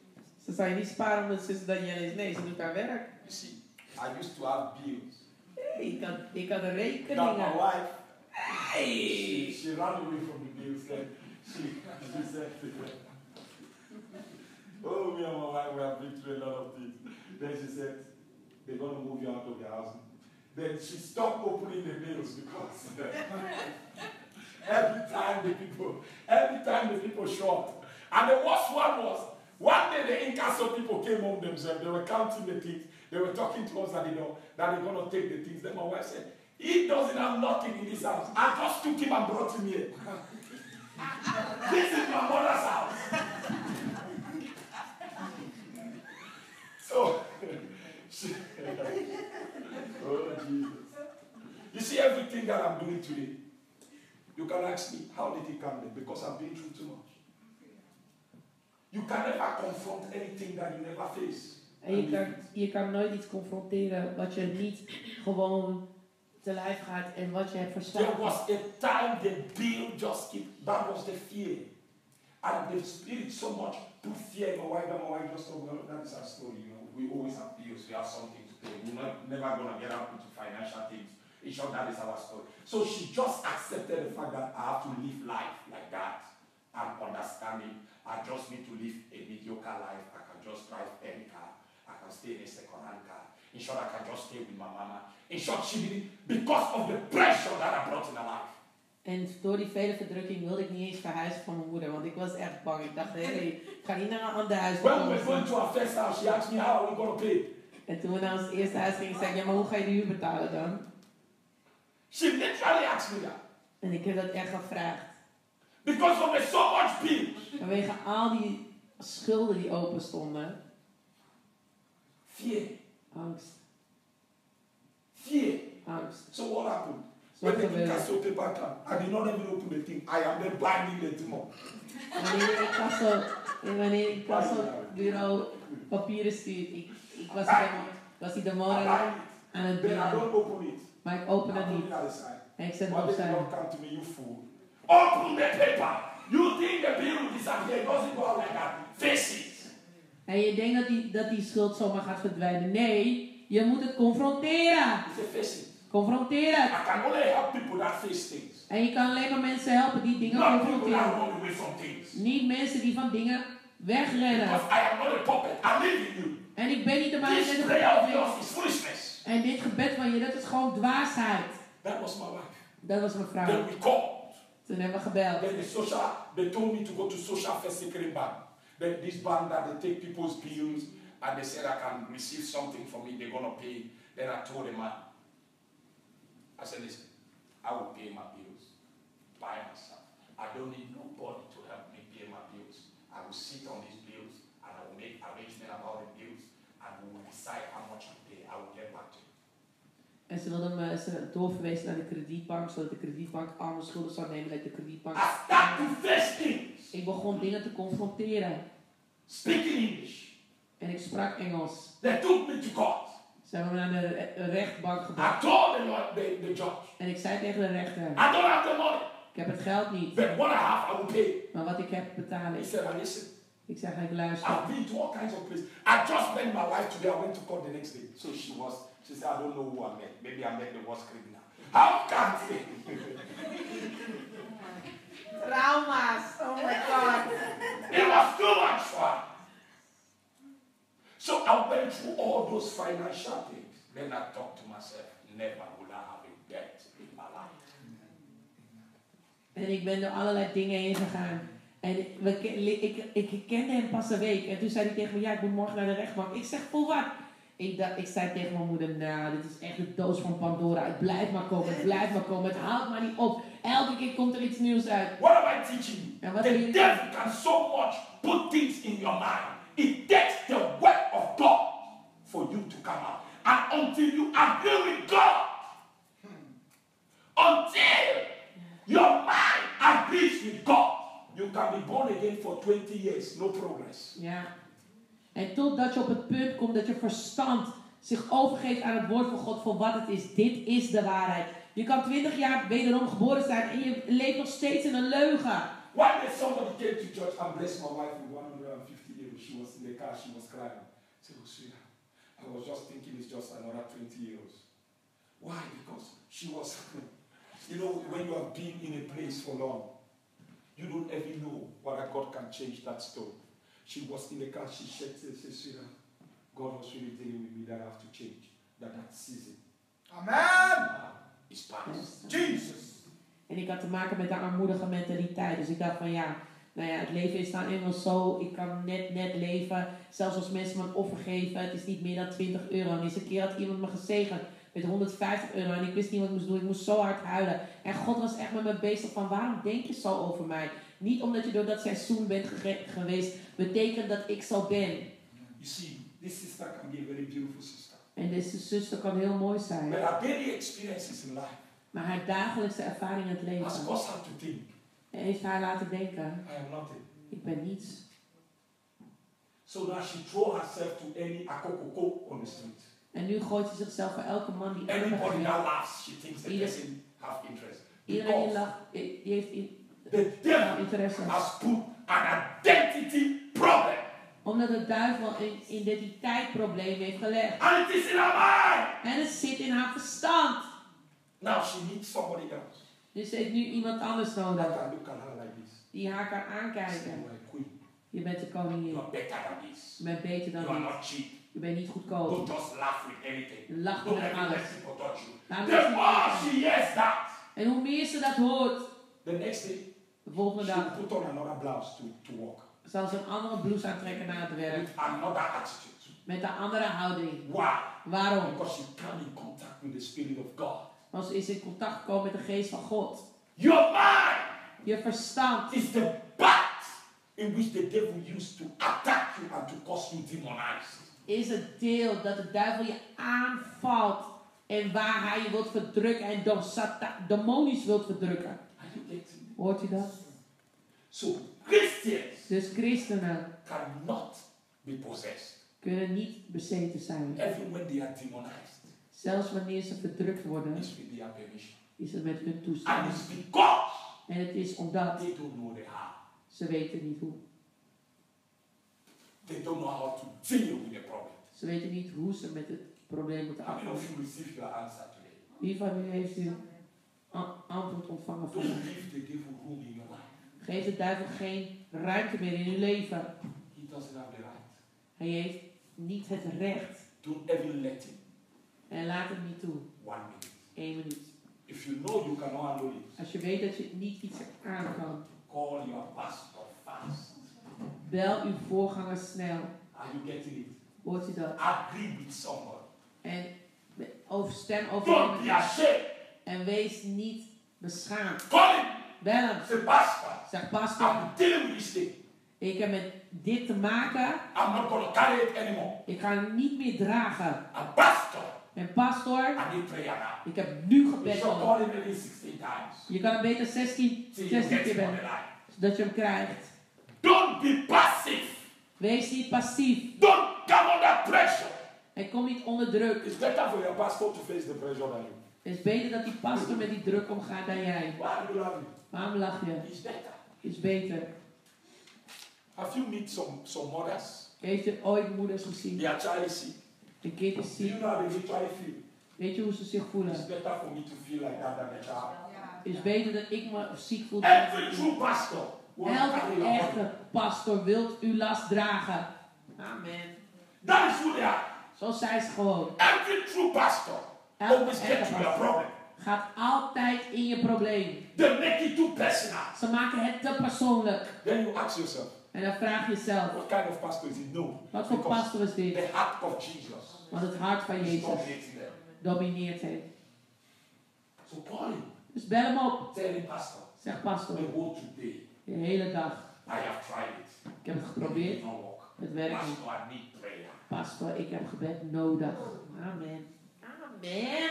you. Ze zal je niet sparen omdat ze Danielle is. Nee, ze doet haar. You see, I used to have bills. Hey, ik had, ik had Now my wife, she, Hey! she ran away from the bills and she, she said, Oh, me and my wife, we have been through a lot of things. Then she said, they're going to move you out of the house. Then she stopped opening the bills because *laughs* every time the people, every time the people show up. And the worst one was, one day the incasso people came home themselves, they were counting the things, they were talking to us that they know that they're going to take the things. Then my wife said, he doesn't have nothing in this house. I just took him and brought him here. *laughs* this is my mother's house. *laughs* so, *laughs* oh Jesus. You see everything that I'm doing today. You can ask me, how did it come? Because I've been through too much. You can never confront anything that you never face. En je kan, je kan nooit iets confronteren wat je niet gewoon te lijf gaat en wat je hebt There was a time the bill just keep, that was the fear. And the spirit so much put fear in my wife and my wife just told me, "Oh, that is our story, you know. We always have bills, we have something to pay. We're not, never gonna get out into financial things. In short, that is our story. So she just accepted the fact that I have to live life like that. And understanding I just need to live a mediocre life. I can just drive any car. I can stay in a second-hand car. In short, I can just stay with my mama In short, she because of the pressure that I brought in her life. En door die vele verdrukking wilde ik niet eens verhuizen van mijn moeder, want ik was echt bang. Ik dacht, hé, hey, ik ga niet naar een ander huis. When we were going to our first house, she asked me, How are we going to pay? En toen we naar ons eerste huis gingen, zei ik, ja, maar hoe ga je de huur betalen dan? She literally asked me that. En ik heb dat echt gevraagd. Because of the so much bills. Vanwege al die schulden die open stonden. Fear. Angst, Fear. angst. So what happened? So When the your paper card, I did not even open the thing. I am there binding the up. Wanneer ik en wanneer ik kasso bureau papieren stuurt, ik, ik was, die, was die bind aan het it. Maar ik open het niet. the. En ik zet the opzij. Open the paper. You think the bill will disappear. It doesn't go out like that. Face it. En je denkt dat die, dat die schuld zomaar gaat verdwijnen. Nee, je moet het confronteren. Confronteer I het. can only help people that face things. En je kan alleen maar mensen helpen die dingen Not confronteren. Niet mensen die van dingen wegrennen. Because I am not a puppet. I live in you. En ik ben niet de man. En dit gebed van je, dat is gewoon dwaasheid. That was my wife. Dat was mijn vrouw. Then we called. Hebben we. Then the social, they told me to go to Social First Secret Bank. Then this bank that they take people's bills and they said I can receive something from me, they're gonna pay. Then I told the man, I said, listen, I will pay my bills by myself. I don't need nobody to help me pay my bills. I will sit on these En ze wilden me ze doorverwezen naar de kredietbank, zodat de kredietbank mijn schulden zou nemen. Dat de kredietbank. I. Ik begon dingen te confronteren. Speaking English. En ik sprak Engels. They took me to court. Ze hebben me naar de re- rechtbank I gebracht. told the, the, the judge, En ik zei tegen de rechter: I don't have the money, Ik heb het geld niet, but what I have, I will pay. maar wat ik heb betaal He ik. said, "Now listen, Ik zeg: Ik luister. I've been to all kinds of places. I just met my wife today. I went to court the next day. So she was, she said, I don't know who I met. Maybe I met the worst criminal. How can Trauma's, oh my god. It was too much for her. So I went through all those financial things. Then I thought to myself, never will I have a debt in my life. En ik ben door allerlei dingen heen gegaan. En we, ke- ik, ik kende hem pas een week. En toen zei hij tegen me, ja, ik moet morgen naar de rechtbank. Ik zeg, voor wat? Ik, dacht, ik zei tegen mijn moeder, nou, dit is echt de doos van Pandora. Het blijft maar komen, het blijft maar komen. Het houdt maar niet op. Elke keer komt er iets nieuws uit. What am I teaching you? And what the devil can so much put things in your mind. It takes the word of God for you to come out. And until you agree with God, until your mind agrees with God, you can be born again for 20 years, no progress. Ja. En totdat je op het punt komt dat je verstand zich overgeeft aan het woord van God voor wat het is. Dit is de waarheid. Je kan 20 jaar wederom geboren zijn en je leeft nog steeds in een leugen. One day somebody came to church and blessed my wife with 150 euros. She was in the car, she was crying. I said, I was just thinking it's just another 20 euros. Why? Because she was, *laughs* you know, when you have been in a place for long, you don't ever know whether God can change that story. She was in the car, she said, she said, sweetheart, God was really dealing with me that I have to change, that that season Amen. uh, is past. Jesus. En ik had te maken met de armoedige mentaliteit. Dus ik dacht van ja, nou ja, het leven is nou eenmaal zo. Ik kan net, net leven. Zelfs als mensen me een offer geven. Het is niet meer dan 20 euro. En eens een keer had iemand me gezegend met 150 euro. En ik wist niet wat ik moest doen. Ik moest zo hard huilen. En God was echt met me bezig van waarom denk je zo over mij? Niet omdat je door dat seizoen bent geweest. Betekent dat ik zo ben. You see, this sister can be a very beautiful sister. En deze zuster kan heel mooi zijn. But her daily experiences in life Maar haar dagelijkse ervaring in het has leven caused her to think, heeft haar laten denken. I am nothing. Ik ben niets. So now she throw herself to any akokoko on the street. En nu gooit ze zichzelf voor elke man die that is. laughs, she thinks the Ieder- person have interest. Iedereen lacht, die heeft the devil interesse. has put an identity problem. Omdat de duivel een identiteitsprobleem heeft gelegd. And it is in her mind. En het zit in haar verstand. Now she needs somebody else Dus ze heeft nu iemand anders that nodig. can look at her like this. Die haar kan aankijken. "You. Je bent de You koningin. are better than this. Je bent beter You dan dit. Je bent niet goedkoop. Don't just laugh with anything. Lach Don't met alles. you. Laat The more she hears that, En hoe meer ze dat hoort, The next day, de volgende she dag put on another blouse to, to work zal ze een andere blouse aantrekken na het werk. with another attitude. Met een andere houding. Why? Waarom? because she came in contact with the Spirit of God. Want ze is in contact gekomen met de geest van God. Your mind Je verstand is the bat in which the devil used to attack you and to cause you demonized. is het deel dat de duivel je aanvalt en waar hij je wilt verdrukken en demonisch wilt verdrukken. Hoort u dat? So Christians Dus christenen cannot be possessed, kunnen niet bezeten zijn. even when they are demonized. Zelfs wanneer ze verdrukt worden, It's with their permission. is het met hun toestemming. En het is omdat they don't know the how. ze weten niet hoe. They don't know how to deal with the problem. Ze weten niet hoe ze met het probleem moeten afkomen. Wie van u heeft u a- antwoord ontvangen Don't vandaag? Geef de duivel geen ruimte meer in uw leven. He doesn't have the right. Hij heeft niet het recht. Don't even let him. En laat hem niet toe. One minute. Eén minuut. If you know you cannot handle it, Als je weet dat je niet iets aan kan, call your pastor fast. bel uw voorganger snel. Are you getting it? Hoort u dat? Agree with someone. En over stem Don't over be ashamed. En wees niet beschaamd. Call him. Hem. Say, Pastor, Zeg, pastor, I'm dealing with this thing. ik heb met dit te maken. I'm not going to carry it anymore. Ik ga het niet meer dragen. And Pastor, En pastor, I need prayer now. ik heb nu You gebed nodig. call him maybe 16 times. Je kan hem beter 16, Till you 16 get keer bellen. Zodat je hem krijgt. Don't be passive. Wees niet passief. Don't come under pressure. En kom niet onder druk. It's better for your pastor to face the pressure than you. Het is beter dat die pastor met die druk omgaat dan jij. You laughing? Waarom lach je? It's better. Is beter. Have you met some, some mothers? Heeft je ooit moeders gezien? Their child is sick. Een kind is Do you ziek. know how they literally feel? Weet je hoe ze zich It's voelen? better for me to feel like that than a child. Het is beter dat ik me ziek voel. Every true pastor Elke echte pastor wilt uw last dragen. Amen. That is who they are. Zo zijn ze gewoon. Every true pastor Elke always get echte to your pastor problem. Gaat altijd in je probleem. They make it too personal. Ze maken het te persoonlijk. Then you ask yourself, En dan vraag je jezelf, what kind of pastor is it? No. wat voor pastor is dit? The heart of Jesus Want het hart van Jezus domineert het. So call him. Dus bel hem op. Tell him, Pastor, Zeg pastor, the whole today, de hele dag. I have tried it. Ik heb het geprobeerd. Het werkt niet. Pastor, I need prayer. Pastor, ik heb gebed nodig. Amen. Amen.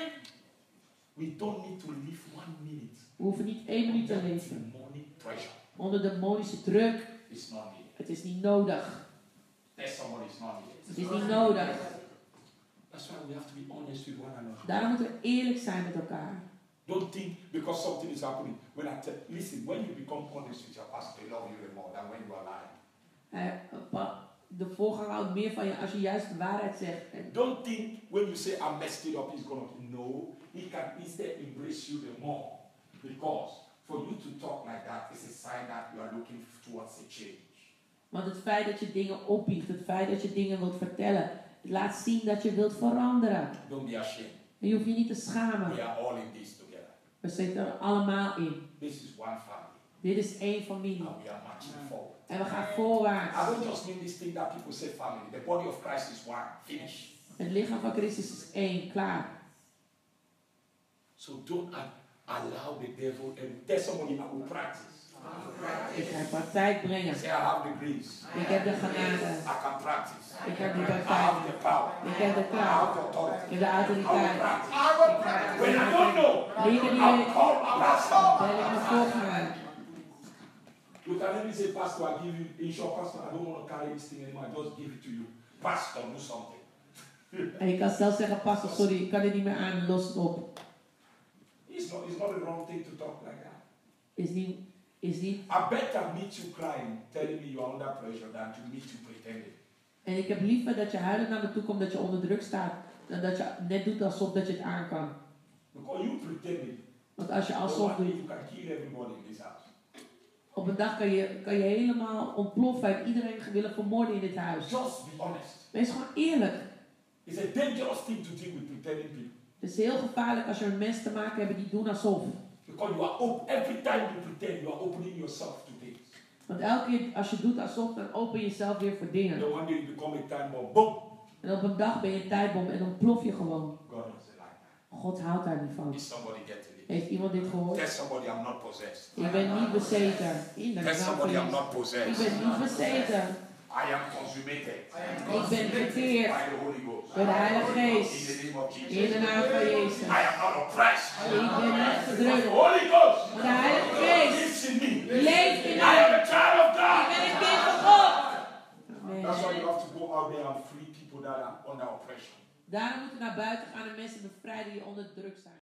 We don't need to live one minute. We hoeven niet één minuut te under leven. demonic pressure. Onder demonische druk. It's not needed. Het is niet nodig. Tell somebody it's not. Het is niet nodig. That's why we have to be honest with one another. Daarom moeten we eerlijk zijn met elkaar. Don't think because something is happening. When I tell, listen, when you become honest with your pastor, They love you more than when you are lying. Eh, pa- De voorganger houdt meer van je als je juist de waarheid zegt. En don't think when you say I messed it up, he's gonna no. He can instead embrace you the more. Because for you to talk like that is a sign that you are looking towards a change. Want het feit dat je dingen opbiecht, het feit dat je dingen wilt vertellen, laat zien dat je wilt veranderen. Don't be ashamed. En je hoeft je niet te schamen. We are all in this together. We zitten er allemaal in. This is one family. Dit is één familie. And we are marching forward. En we gaan voorwaarts. I don't just mean this thing that people say family. The body of Christ is one. Finish. Het lichaam van Christus is één, klaar. So don't allow the devil and somebody I will practice. Ik ga praktijk brengen. Say, I have the grace. Ik heb de genade. I can practice. Ik heb de I have praktijk. the power. Ik heb de kracht. Ik heb de I will autoriteit. practice. When I don't know, Wie ik I'll call ik. You can even say, Pastor, I give you, in short, Pastor, I don't want to carry this thing anymore. I just give it to you. Pastor, do something. *laughs* En je kan zelf zeggen, pastor, sorry, ik kan dit niet meer aan, los het op. It's not, it's not a wrong thing to talk like that. Is niet, is niet. I better meet you crying, telling me you're under pressure than to meet you pretending. En ik heb liever dat je huilend naar me toe komt dat je onder druk staat, dan dat je net doet alsof dat je het aan kan. Because you pretending. Want als je the alsof doet, you can kill everybody. Op een dag kan je, kan je helemaal ontploffen en iedereen willen vermoorden in dit huis. Just be honest. Wees gewoon eerlijk. It's a dangerous thing to deal with pretending people. Het is heel gevaarlijk als je met mensen te maken hebt die doen alsof. Because you are op- every time you pretend, you are opening yourself to things. Want elke keer als je doet alsof, dan open je jezelf weer voor dingen. Then one day you become a time bomb. Boom. En op een dag ben je een tijdbom en dan plof je gewoon. God. God houdt daar niet van. Is somebody getting? Heeft iemand dit gehoord? Tell somebody I'm not possessed. Ik ben niet bezeten. Tell somebody I'm not Ik possessed. ben niet bezeten. I am consummated Ik ben verteerd by the Holy Ghost. door de Heilige Geest. In de naam van Jezus. I am not oppressed. Ik ben niet gedrukt. Holy Ghost de Heilige Geest in leeft in I am mij. a child of Ik God. ben een kind van God. That's why you have to go out there and free people that are under oppression. Daarom moeten we naar buiten gaan en mensen bevrijden die onder druk zijn.